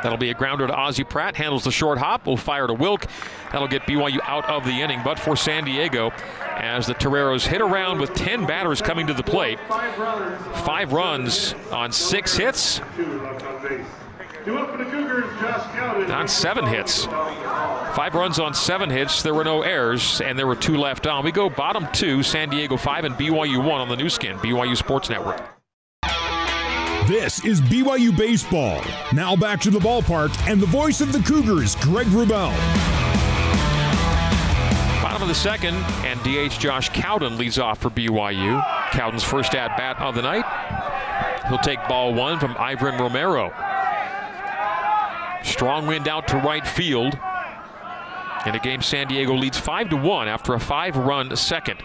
That'll be a grounder to Ozzie Pratt. Handles the short hop. Will fire to Wilk. That'll get BYU out of the inning. But for San Diego, as the Toreros hit around with 10 batters coming to the plate. Five runs on six hits. On seven hits. Five runs on seven hits. There were no errors, and there were two left on. We go bottom two, San Diego five and BYU one on the Nu Skin, BYU Sports Network. This is BYU Baseball. Now back to the ballpark and the voice of the Cougars, Greg Wrubell. Bottom of the second, and DH Josh Cowden leads off for BYU. Cowden's first at bat of the night. He'll take ball one from Ivan Romero. Strong wind out to right field. In a game, San Diego leads 5 to 1 after a five run second.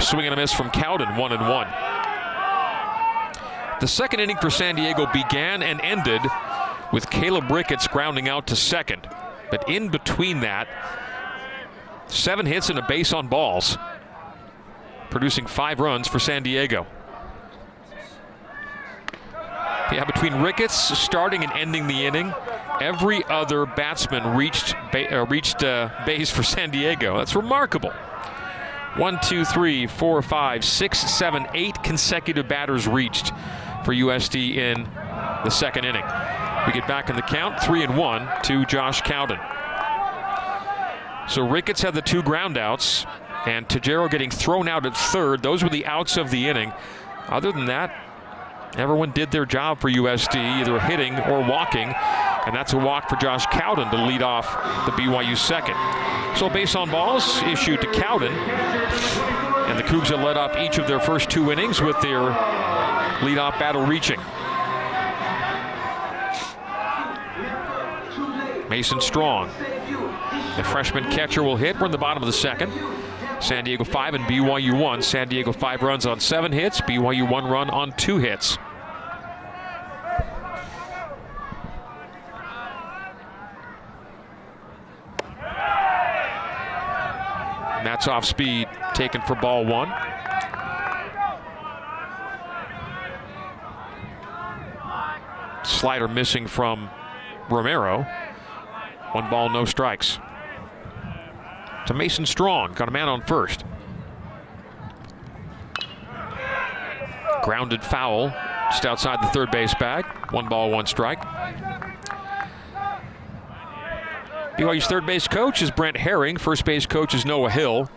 Swing and a miss from Cowden, 1 and 1. The second inning for San Diego began and ended with Caleb Ricketts grounding out to second. But in between that, seven hits and a base on balls, producing five runs for San Diego. Yeah, between Ricketts starting and ending the inning, every other batsman reached ba uh, reached uh, base for San Diego. That's remarkable. One, two, three, four, five, six, seven, eight consecutive batters reached for USD in the second inning. We get back in the count, three and one to Josh Cowden. So Ricketts had the two groundouts, and Tajero getting thrown out at third. Those were the outs of the inning. Other than that, everyone did their job for USD, either hitting or walking, and that's a walk for Josh Cowden to lead off the BYU second. So base on balls issued to Cowden And the Cougs have led off each of their first two innings with their leadoff battle reaching. Mason Strong. The freshman catcher will hit. We're in the bottom of the second. San Diego 5 and BYU 1. San Diego 5 runs on 7 hits, BYU 1 run on 2 hits. that's off speed, taken for ball one. Slider missing from Romero. One ball, no strikes. To Mason Strong, got a man on first. Grounded foul, just outside the third base bag. One ball, one strike. BYU's third base coach is Brent Herring. First base coach is Noah Hill.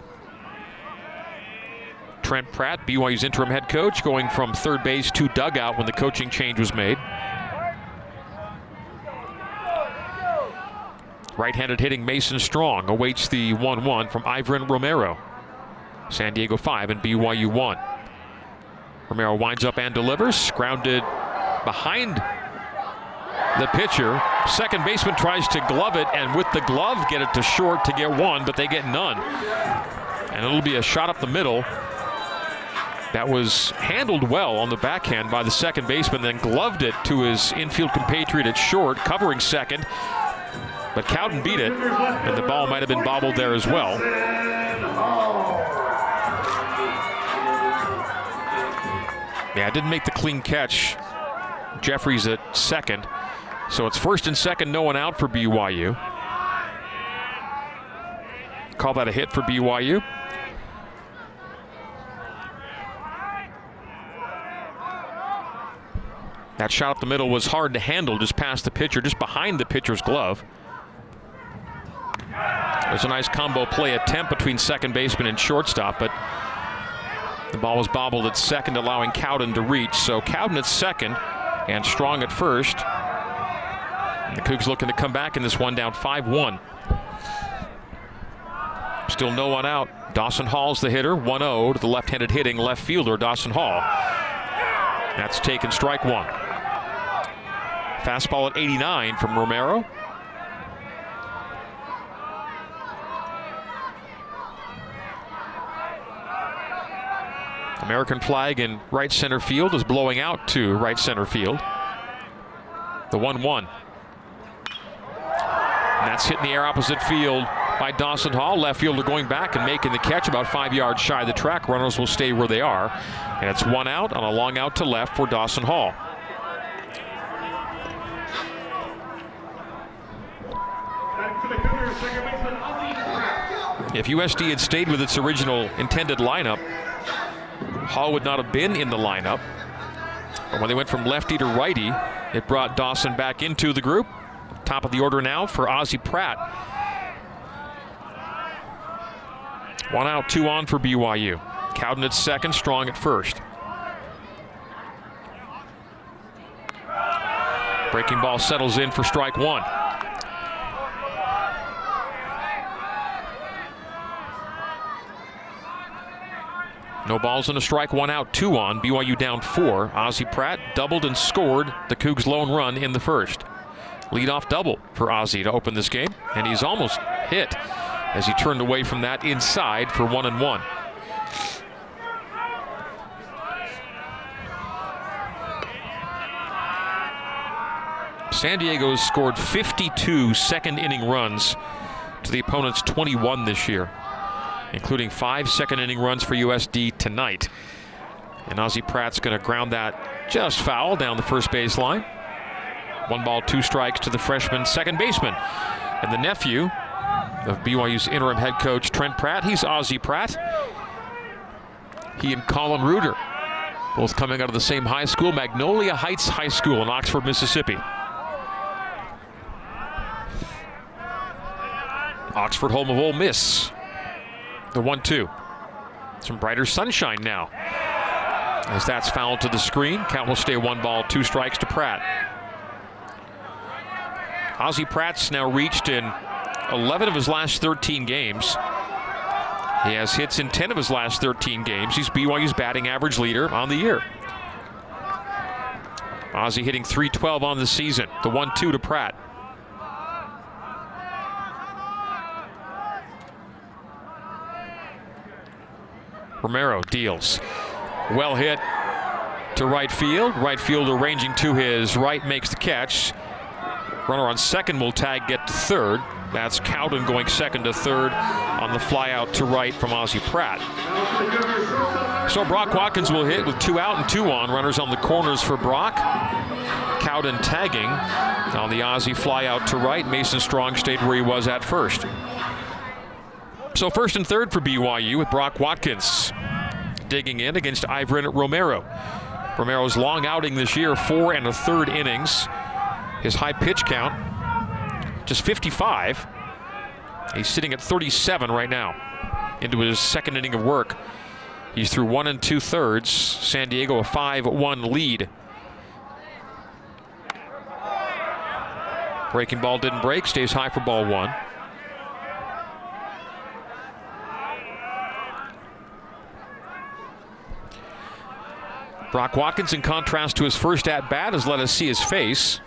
Trent Pratt, BYU's interim head coach, going from third base to dugout when the coaching change was made. Right-handed hitting Mason Strong awaits the 1-1 from Ivan Romero. San Diego 5 and BYU 1. Romero winds up and delivers. Grounded behind the pitcher. Second baseman tries to glove it, and with the glove, get it to short to get one, but they get none. And it'll be a shot up the middle. That was handled well on the backhand by the second baseman, then gloved it to his infield compatriot at short, covering second. But Cowden beat it, and the ball might have been bobbled there as well. Yeah, didn't make the clean catch. Jeffries at second. So it's first and second, no one out for BYU. Call that a hit for BYU. That shot up the middle was hard to handle just past the pitcher, just behind the pitcher's glove. There's a nice combo play attempt between second baseman and shortstop, but the ball was bobbled at second, allowing Cowden to reach. So Cowden at second and Strong at first. The Cougs looking to come back in this one down 5-1. Still no one out. Dawson Hall's the hitter, 1-0 to the left-handed hitting left fielder, Dawson Hall. That's taken strike one. Fastball at 89 from Romero. American flag in right center field is blowing out to right center field. The 1 1. And that's hit in the air opposite field by Dawson Hall. Left fielder going back and making the catch about five yards shy of the track. Runners will stay where they are. And it's one out on a long out to left for Dawson Hall. If USD had stayed with its original intended lineup, Hall would not have been in the lineup. But when they went from lefty to righty, it brought Dawson back into the group. Top of the order now for Ozzie Pratt. One out, two on for BYU. Cowden at second, Strong at first. Breaking ball settles in for strike one. No balls and a strike, one out, two on. BYU down four. Ozzie Pratt doubled and scored the Cougs' lone run in the first. Leadoff double for Ozzie to open this game, and he's almost hit as he turned away from that inside for one and one. San Diego has scored 52 second inning runs to the opponent's 21 this year including five second inning runs for USD tonight. And Ozzie Pratt's going to ground that just foul down the first base line. One ball, two strikes to the freshman second baseman. And the nephew of BYU's interim head coach, Trent Pratt, he's Ozzie Pratt. He and Colin Reuter, both coming out of the same high school, Magnolia Heights High School in Oxford, Mississippi. Oxford, home of Ole Miss. The one two. Some brighter sunshine now. As that's fouled to the screen, count will stay one ball, two strikes to Pratt. Ozzie Pratt's now reached in 11 of his last 13 games. He has hits in 10 of his last 13 games. He's BYU's batting average leader on the year. Ozzie hitting 312 on the season. The 1 2 to Pratt. Romero deals. Well hit to right field. Right fielder ranging to his right makes the catch. Runner on second will tag get to third. That's Cowden going second to third on the fly out to right from Ozzie Pratt. So Brock Watkins will hit with two out and two on. Runners on the corners for Brock. Cowden tagging on the Ozzie fly out to right. Mason Strong stayed where he was at first. So first and third for BYU with Brock Watkins digging in against Ivan Romero. Romero's long outing this year, four and a third innings. His high pitch count, just 55. He's sitting at 37 right now into his second inning of work. He's through one and two thirds. San Diego a 5-1 lead. Breaking ball didn't break, stays high for ball one. Brock Watkins, in contrast to his first at bat, has let us see his face.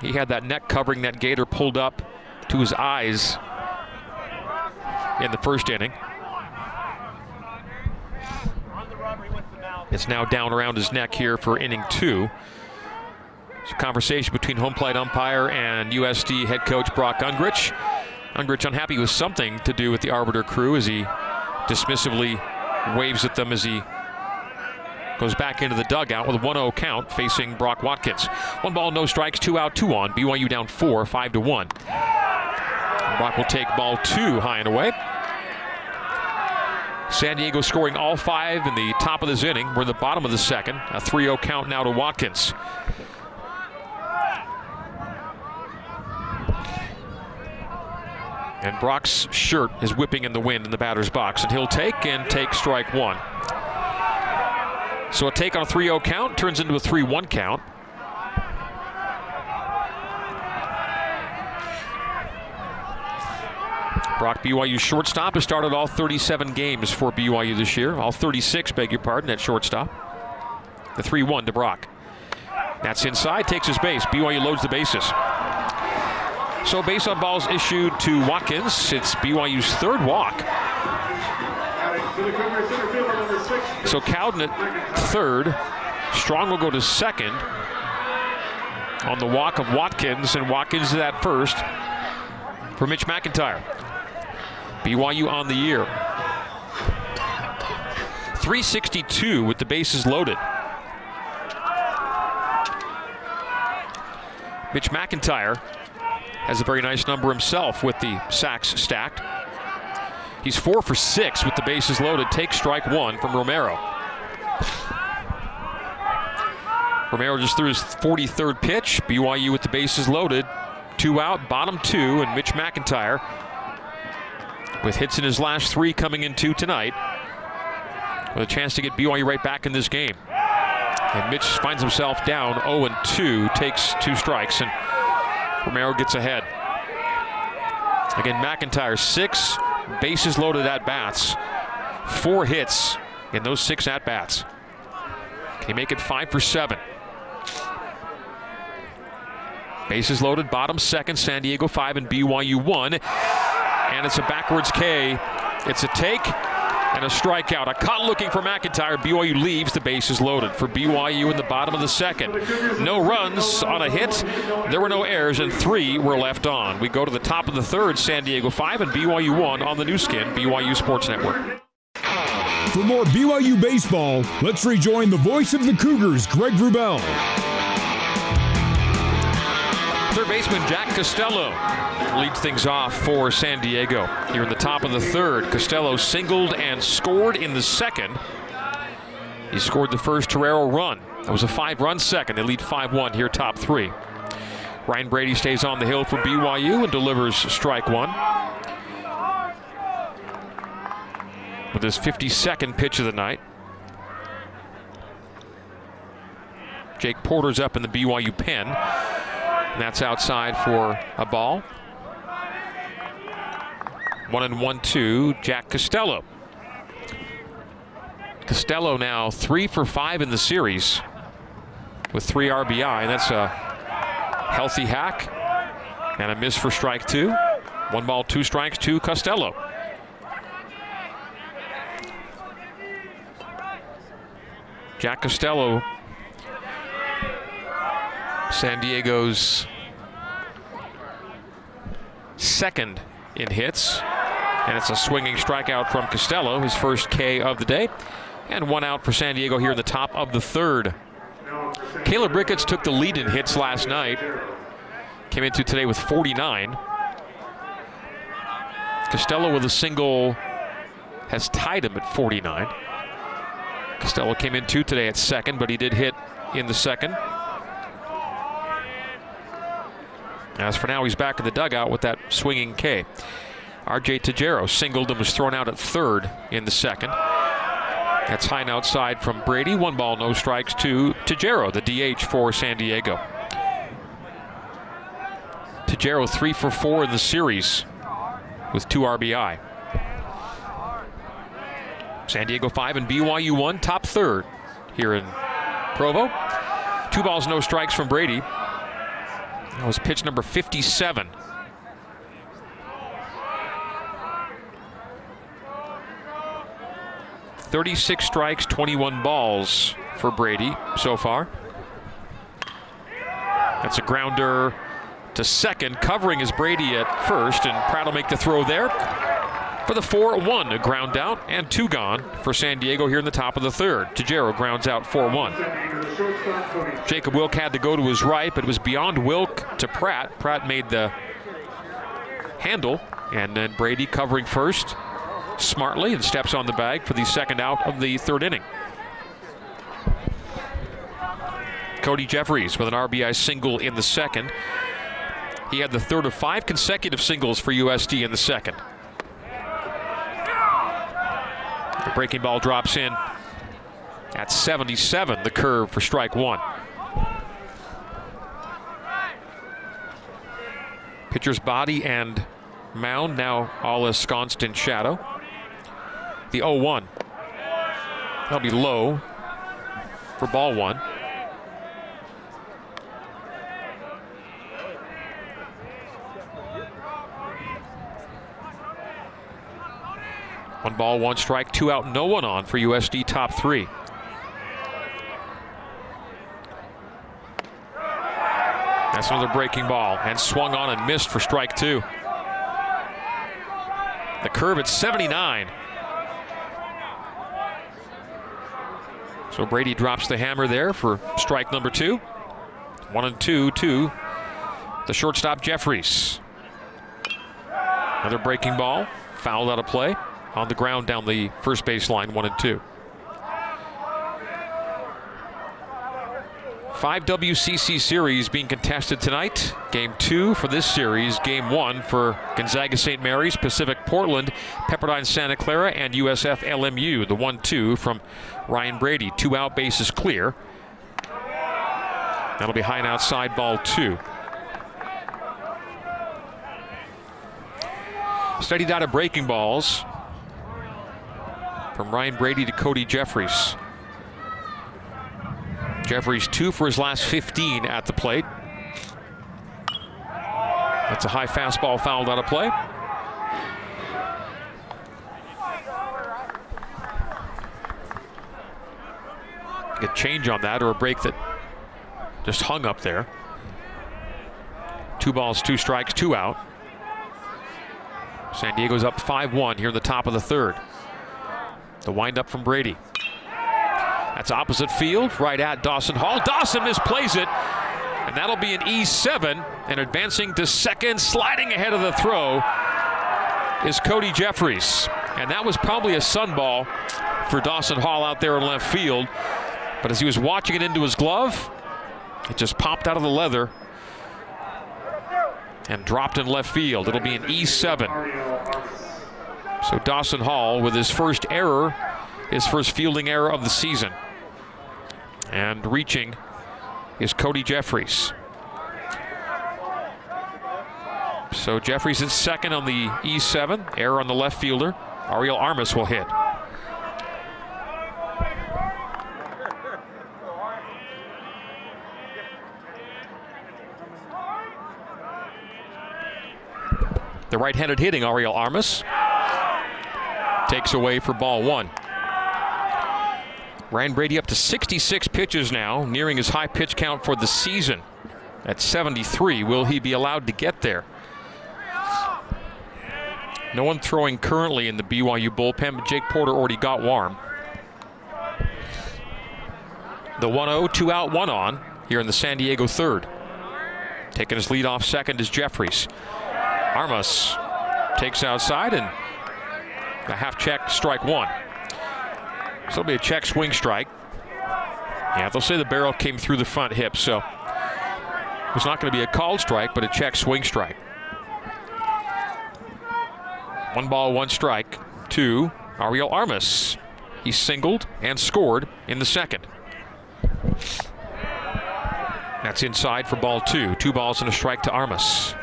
He had that neck covering that gator pulled up to his eyes in the first inning. It's now down around his neck here for inning two. It's a conversation between home plate umpire and USD head coach Brock Ungricht. Ungricht unhappy with something to do with the arbiter crew as he dismissively waves at them as he goes back into the dugout with a 1-0 count facing Brock Watkins. One ball, no strikes, two out, two on. BYU down four, five to one. Brock will take ball two high and away. San Diego scoring all five in the top of this inning. We're in the bottom of the second. A 3-0 count now to Watkins. And Brock's shirt is whipping in the wind in the batter's box, and he'll take and take strike one. So a take on a 3 0 count turns into a 3 1 count. Brock BYU shortstop has started all 37 games for BYU this year. All 36, beg your pardon, at shortstop. The 3 1 to Brock. That's inside, takes his base. BYU loads the bases. So base on balls issued to Watkins. It's BYU's third walk. So Cowden at third. Strong will go to second on the walk of Watkins, and Watkins is at first for Mitch McIntyre. BYU on the year. 362 with the bases loaded. Mitch McIntyre has a very nice number himself with the sacks stacked. He's four for six with the bases loaded. Take strike one from Romero. Romero just threw his 43rd pitch. BYU with the bases loaded. Two out, bottom two, and Mitch McIntyre with hits in his last three coming into tonight with a chance to get BYU right back in this game. And Mitch finds himself down 0-2, takes two strikes, and Romero gets ahead. Again, McIntyre, six bases loaded at bats, four hits in those six at bats. Can he make it five for seven? Bases loaded, bottom second, San Diego five and BYU one. And it's a backwards K. It's a take and a strikeout. A cut looking for McIntyre. BYU leaves. The base is loaded for BYU in the bottom of the second. No runs on a hit. There were no errors, and three were left on. We go to the top of the third. San Diego 5 and BYU 1 on the Nu Skin, BYU Sports Network. For more BYU baseball, let's rejoin the voice of the Cougars, Greg Wrubell. Third baseman Jack Costello leads things off for San Diego. Here in the top of the third, Costello singled and scored in the second. He scored the first Torero run. That was a five-run second. They lead 5-1 here, top three. Ryan Brady stays on the hill for BYU and delivers strike one. With his 52nd pitch of the night. Jake Porter's up in the BYU pen. And that's outside for a ball. One and one, two, Jack Costello. Costello now three for five in the series with three RBI. And That's a healthy hack and a miss for strike two. One ball, two strikes to Costello. Jack Costello, San Diego's second in hits. And it's a swinging strikeout from Costello, his first K of the day. And one out for San Diego here in the top of the third. Caleb Ricketts took the lead in hits last night. Came into today with 49. Costello with a single has tied him at 49. Costello came in two today at second, but he did hit in the second. As for now, he's back in the dugout with that swinging K. RJ Tajero singled and was thrown out at third in the second. That's high and outside from Brady. One ball, no strikes to Tajero, the DH for San Diego. Tajero three for four in the series with two RBI. San Diego five and BYU one, top third here in Provo. Two balls, no strikes from Brady. That was pitch number 57. Thirty-six strikes, 21 balls for Brady so far. That's a grounder to second. Covering is Brady at first, and Pratt will make the throw there for the 4-1. A ground out and two gone for San Diego here in the top of the third. Tajero grounds out 4-1. Jacob Wilk had to go to his right, but it was beyond Wilk to Pratt. Pratt made the handle, and then Brady covering first smartly and steps on the bag for the second out of the third inning. Cody Jeffries with an RBI single in the second. He had the third of five consecutive singles for USD in the second. The breaking ball drops in at 77, the curve for strike one. Pitcher's body and mound now all ensconced in shadow. The 0 1. That'll be low for ball one. One ball, one strike, two out, no one on for USD top three. That's another breaking ball and swung on and missed for strike two. The curve at 79. So Brady drops the hammer there for strike number two. One and two to the shortstop Jeffries. Another breaking ball, fouled out of play on the ground down the first baseline, one and two. Five WCC series being contested tonight. Game two for this series. Game one for Gonzaga St. Mary's, Pacific Portland, Pepperdine Santa Clara, and USF LMU. The one two from Ryan Brady. Two out bases clear. That'll be high and outside ball two. Steady out of breaking balls from Ryan Brady to Cody Jeffries. Jeffries two for his last 15 at the plate. That's a high fastball fouled out of play. A change on that or a break that just hung up there. Two balls, two strikes, two out. San Diego's up 5-1 here in the top of the third. The windup from Brady. That's opposite field, right at Dawson Hall. Dawson misplays it, and that'll be an E7. And advancing to second, sliding ahead of the throw is Cody Jeffries. And that was probably a sunball for Dawson Hall out there in left field. But as he was watching it into his glove, it just popped out of the leather and dropped in left field. It'll be an E7. So Dawson Hall with his first error, his first fielding error of the season. And reaching is Cody Jeffries. So Jeffries is second on the E7. Error on the left fielder. Ariel Armas will hit. The right-handed hitting Ariel Armas takes away for ball one. Ryan Brady up to 66 pitches now, nearing his high pitch count for the season at 73. Will he be allowed to get there? No one throwing currently in the BYU bullpen, but Jake Porter already got warm. The 1 0, two out, one on here in the San Diego third. Taking his lead off second is Jeffries. Armas takes outside and a half check, strike one. So it'll be a check swing strike. Yeah, they'll say the barrel came through the front hip, so it's not going to be a called strike, but a check swing strike. One ball, one strike to Ariel Armas. He singled and scored in the second. That's inside for ball two. Two balls and a strike to Armas.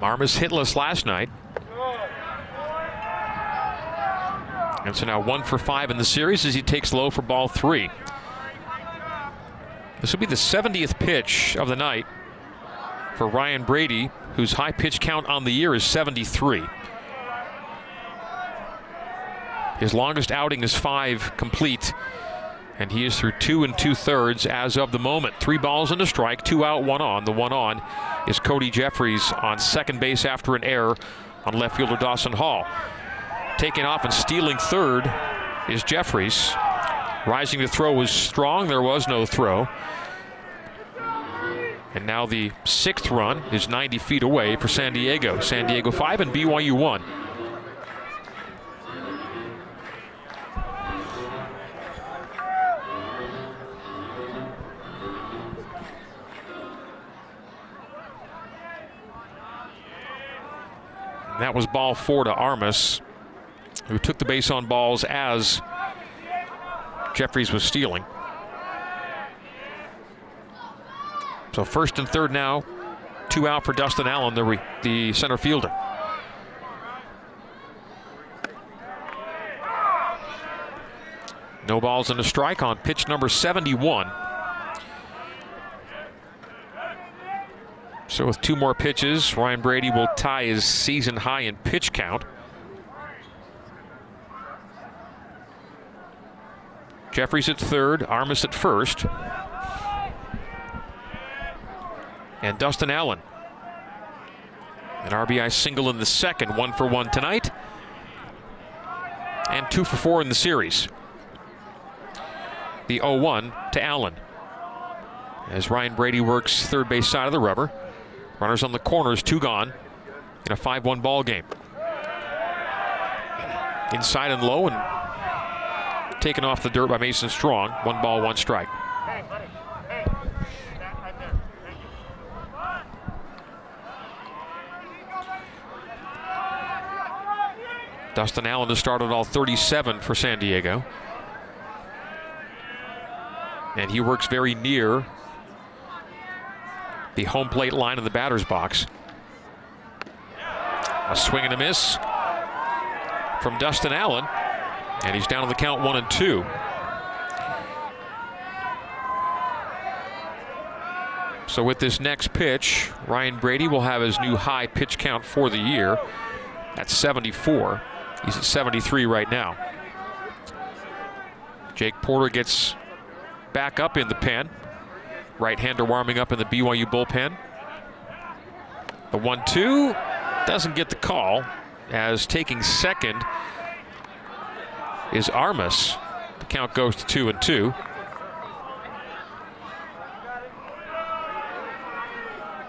Armas hitless last night. And so now one for five in the series as he takes low for ball three. This will be the 70th pitch of the night for Ryan Brady, whose high pitch count on the year is 73. His longest outing is five complete, and he is through two and two thirds as of the moment. Three balls and a strike, two out, one on. The one on is Cody Jeffries on second base after an error on left fielder Dawson Hall. Taking off and stealing third is Jeffries. Rising to throw was strong. There was no throw. And now the sixth run is 90 feet away for San Diego. San Diego 5 and BYU 1. Was ball four to Armas, who took the base on balls as Jeffries was stealing. So first and third now, two out for Dustin Allen, the, the center fielder. No balls and a strike on pitch number 71. So with two more pitches, Ryan Brady will tie his season high in pitch count. Jeffries at third, Armas at first. And Dustin Allen. An RBI single in the second, one for one tonight. And two for four in the series. The 0-1 to Allen. As Ryan Brady works third base side of the rubber. Runners on the corners, two gone in a 5-1 ball game. Inside and low and taken off the dirt by Mason Strong. One ball, one strike. Dustin Allen has started all 37 for San Diego. And he works very near the home plate line of the batter's box. A swing and a miss from Dustin Allen. And he's down to the count one and two. So with this next pitch, Ryan Brady will have his new high pitch count for the year at 74. He's at 73 right now. Jake Porter gets back up in the pen. Right-hander warming up in the BYU bullpen. The one-two doesn't get the call as taking second is Armas. The count goes to two and two.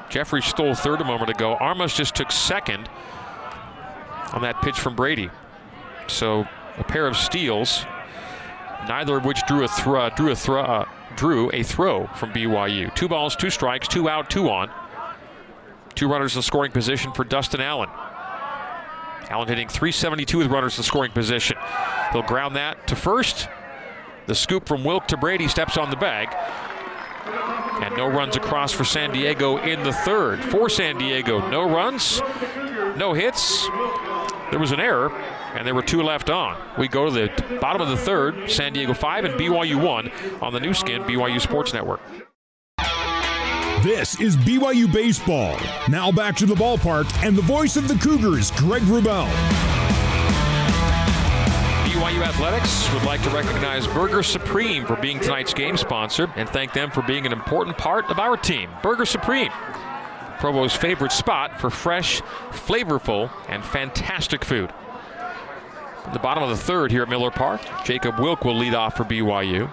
Jeffrey stole third a moment ago. Armas just took second on that pitch from Brady. So a pair of steals, neither of which drew a, thro drew a, thro uh, drew a throw from BYU. Two balls, two strikes, two out, two on. Two runners in scoring position for Dustin Allen. Allen hitting 372 with runners in scoring position. He'll ground that to first. The scoop from Wilk to Brady steps on the bag. And no runs across for San Diego in the third. For San Diego, no runs, no hits. There was an error, and there were two left on. We go to the bottom of the third, San Diego 5 and BYU 1 on the Nu Skin BYU Sports Network. This is BYU Baseball. Now back to the ballpark and the voice of the Cougars, Greg Wrubell. BYU Athletics would like to recognize Burger Supreme for being tonight's game sponsor and thank them for being an important part of our team. Burger Supreme, Provo's favorite spot for fresh, flavorful, and fantastic food. The bottom of the third here at Miller Park, Jacob Wilk will lead off for BYU.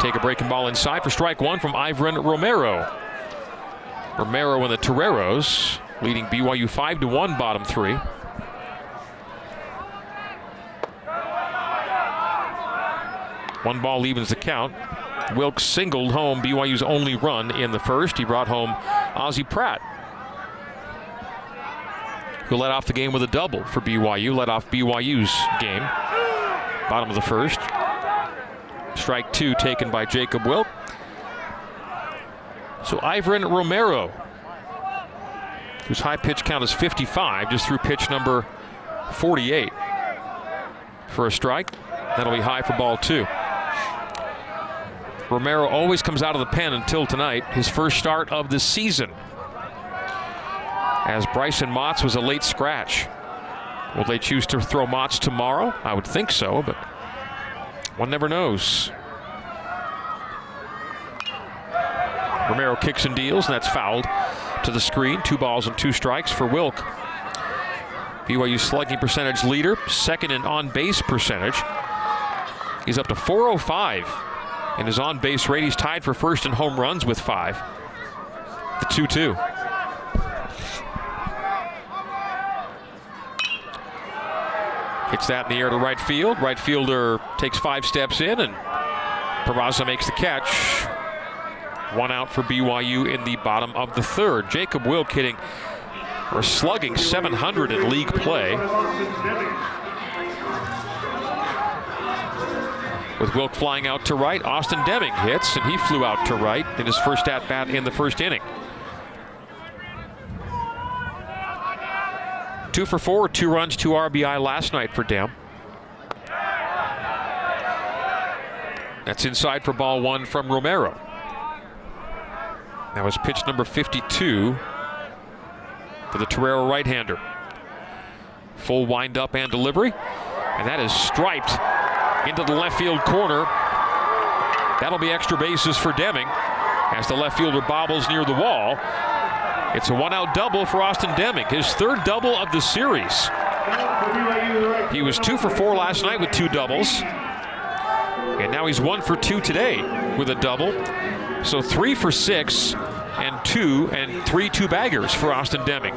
Take a breaking ball inside for strike one from Ivan Romero. Romero and the Toreros leading BYU 5 to 1 bottom three. One ball evens the count. Wilkes singled home BYU's only run in the first. He brought home Ozzie Pratt, who led off the game with a double for BYU, led off BYU's game. Bottom of the first. Strike two taken by Jacob Wilk. So Ivan Romero, whose high pitch count is 55, just threw pitch number 48 for a strike. That'll be high for ball two. Romero always comes out of the pen until tonight, his first start of the season. As Bryson Motts was a late scratch. Will they choose to throw Motts tomorrow? I would think so, but one never knows. Romero kicks and deals, and that's fouled to the screen. Two balls and two strikes for Wilk. BYU slugging percentage leader, second in on base percentage. He's up to 405 in his on base rate. He's tied for first in home runs with five. The 2 2. Hits that in the air to right field. Right fielder takes five steps in, and Peraza makes the catch. One out for BYU in the bottom of the third. Jacob Wilk hitting or slugging 700 in league play. With Wilk flying out to right, Austin Deming hits, and he flew out to right in his first at bat in the first inning. Two for four, two runs, two RBI last night for Dem. That's inside for ball one from Romero. That was pitch number 52 for the Torero right-hander. Full windup and delivery. And that is striped into the left field corner. That'll be extra bases for Deming as the left fielder bobbles near the wall. It's a one-out double for Austin Deming, his third double of the series. He was two for four last night with two doubles. And now he's one for two today with a double. So three for six and two and three two baggers for Austin Deming,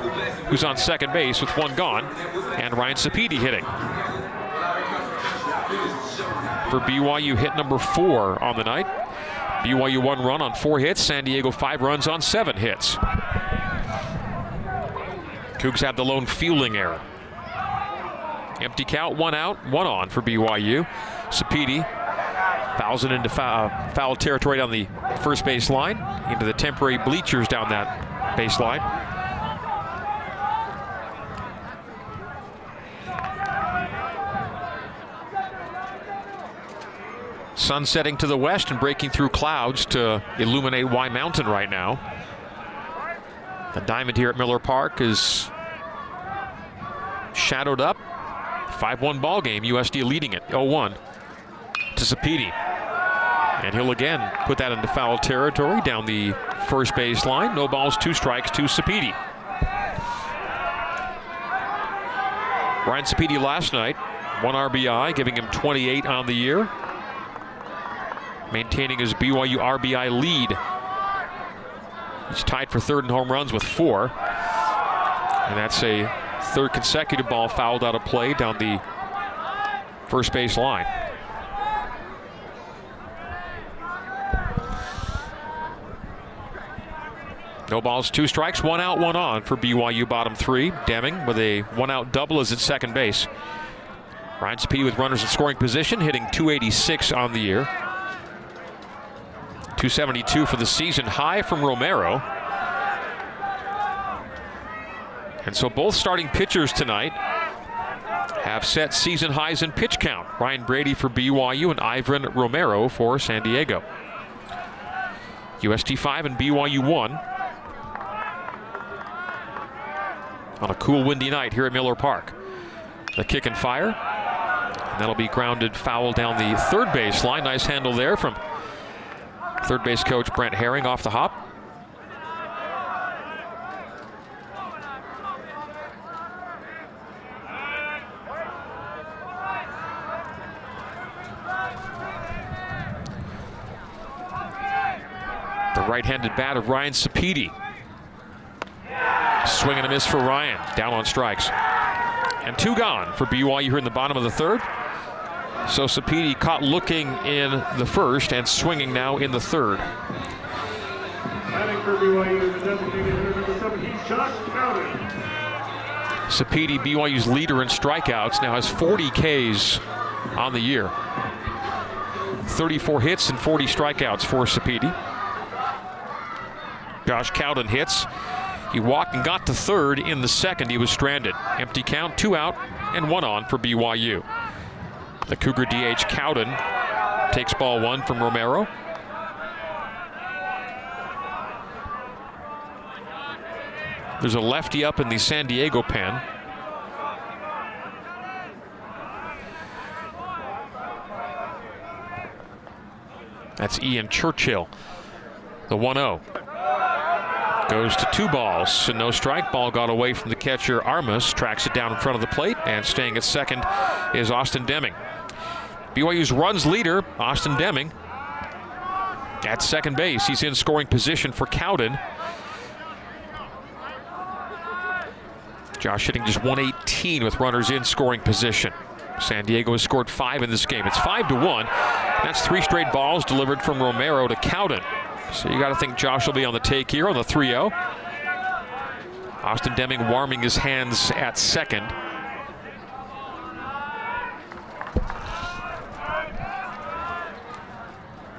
who's on second base with one gone, and Ryan Sapedi hitting. For BYU, hit number four on the night. BYU one run on four hits, San Diego five runs on seven hits. Cougs have the lone fielding error. Empty count, one out, one on for BYU. Sapedi fouls it into foul, uh, foul territory down the first base line, into the temporary bleachers down that baseline. Sun setting to the west and breaking through clouds to illuminate Y Mountain right now. The diamond here at Miller Park is shadowed up. 5-1 ball game. USD leading it 0-1 to Sapedi. And he'll again put that into foul territory down the first base line. No balls, two strikes to Sapedi. Ryan Sapedi last night, one RBI, giving him 28 on the year maintaining his BYU RBI lead. He's tied for third in home runs with four. And that's a third consecutive ball fouled out of play down the first base line. No balls, two strikes, one out, one on for BYU bottom three. Deming with a one out double is at second base. Ryan P with runners in scoring position, hitting 286 on the year. 272 for the season high from Romero. And so both starting pitchers tonight have set season highs in pitch count. Ryan Brady for BYU and Ivan Romero for San Diego. USD 5 and BYU 1. On a cool windy night here at Miller Park. The kick and fire. And that'll be grounded foul down the third base line. Nice handle there from third base coach Brent Haring off the hop. The right-handed bat of Ryan Sapedi. Swing and a miss for Ryan. Down on strikes. And two gone for BYU here in the bottom of the third. So Sapedi caught looking in the first and swinging now in the third. Sapedi, BYU's leader in strikeouts, now has 40 Ks on the year. 34 hits and 40 strikeouts for Sapedi. Josh Cowden hits. He walked and got to third in the second. He was stranded. Empty count, two out, and one on for BYU. The Cougar DH Cowden takes ball one from Romero. There's a lefty up in the San Diego pen. That's Ian Churchill, the 1 0. Goes to two balls and no strike. Ball got away from the catcher Armas. Tracks it down in front of the plate. And staying at second is Austin Deming. BYU's runs leader, Austin Deming. At second base, he's in scoring position for Cowden. Josh hitting just 118 with runners in scoring position. San Diego has scored five in this game. It's five to one. That's three straight balls delivered from Romero to Cowden. So you got to think Josh will be on the take here on the 3-0. Austin Deming warming his hands at second.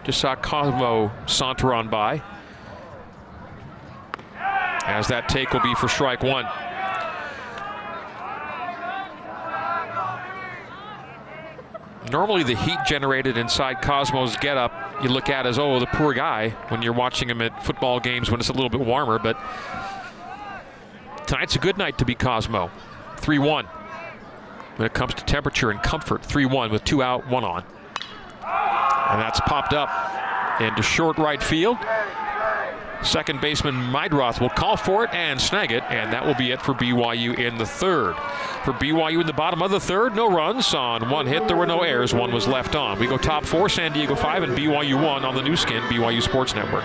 Just saw Cosmo saunter on by. As that take will be for strike one. Normally the heat generated inside Cosmo's getup you look at as, oh, the poor guy when you're watching him at football games when it's a little bit warmer. But tonight's a good night to be Cosmo. 3-1 when it comes to temperature and comfort. 3-1 with two out, one on. And that's popped up into short right field. Second baseman Meidroth will call for it and snag it, and that will be it for BYU in the third. For BYU in the bottom of the third, no runs on one hit. There were no errors. One was left on. We go top four, San Diego five, and BYU one on the Nu Skin BYU Sports Network.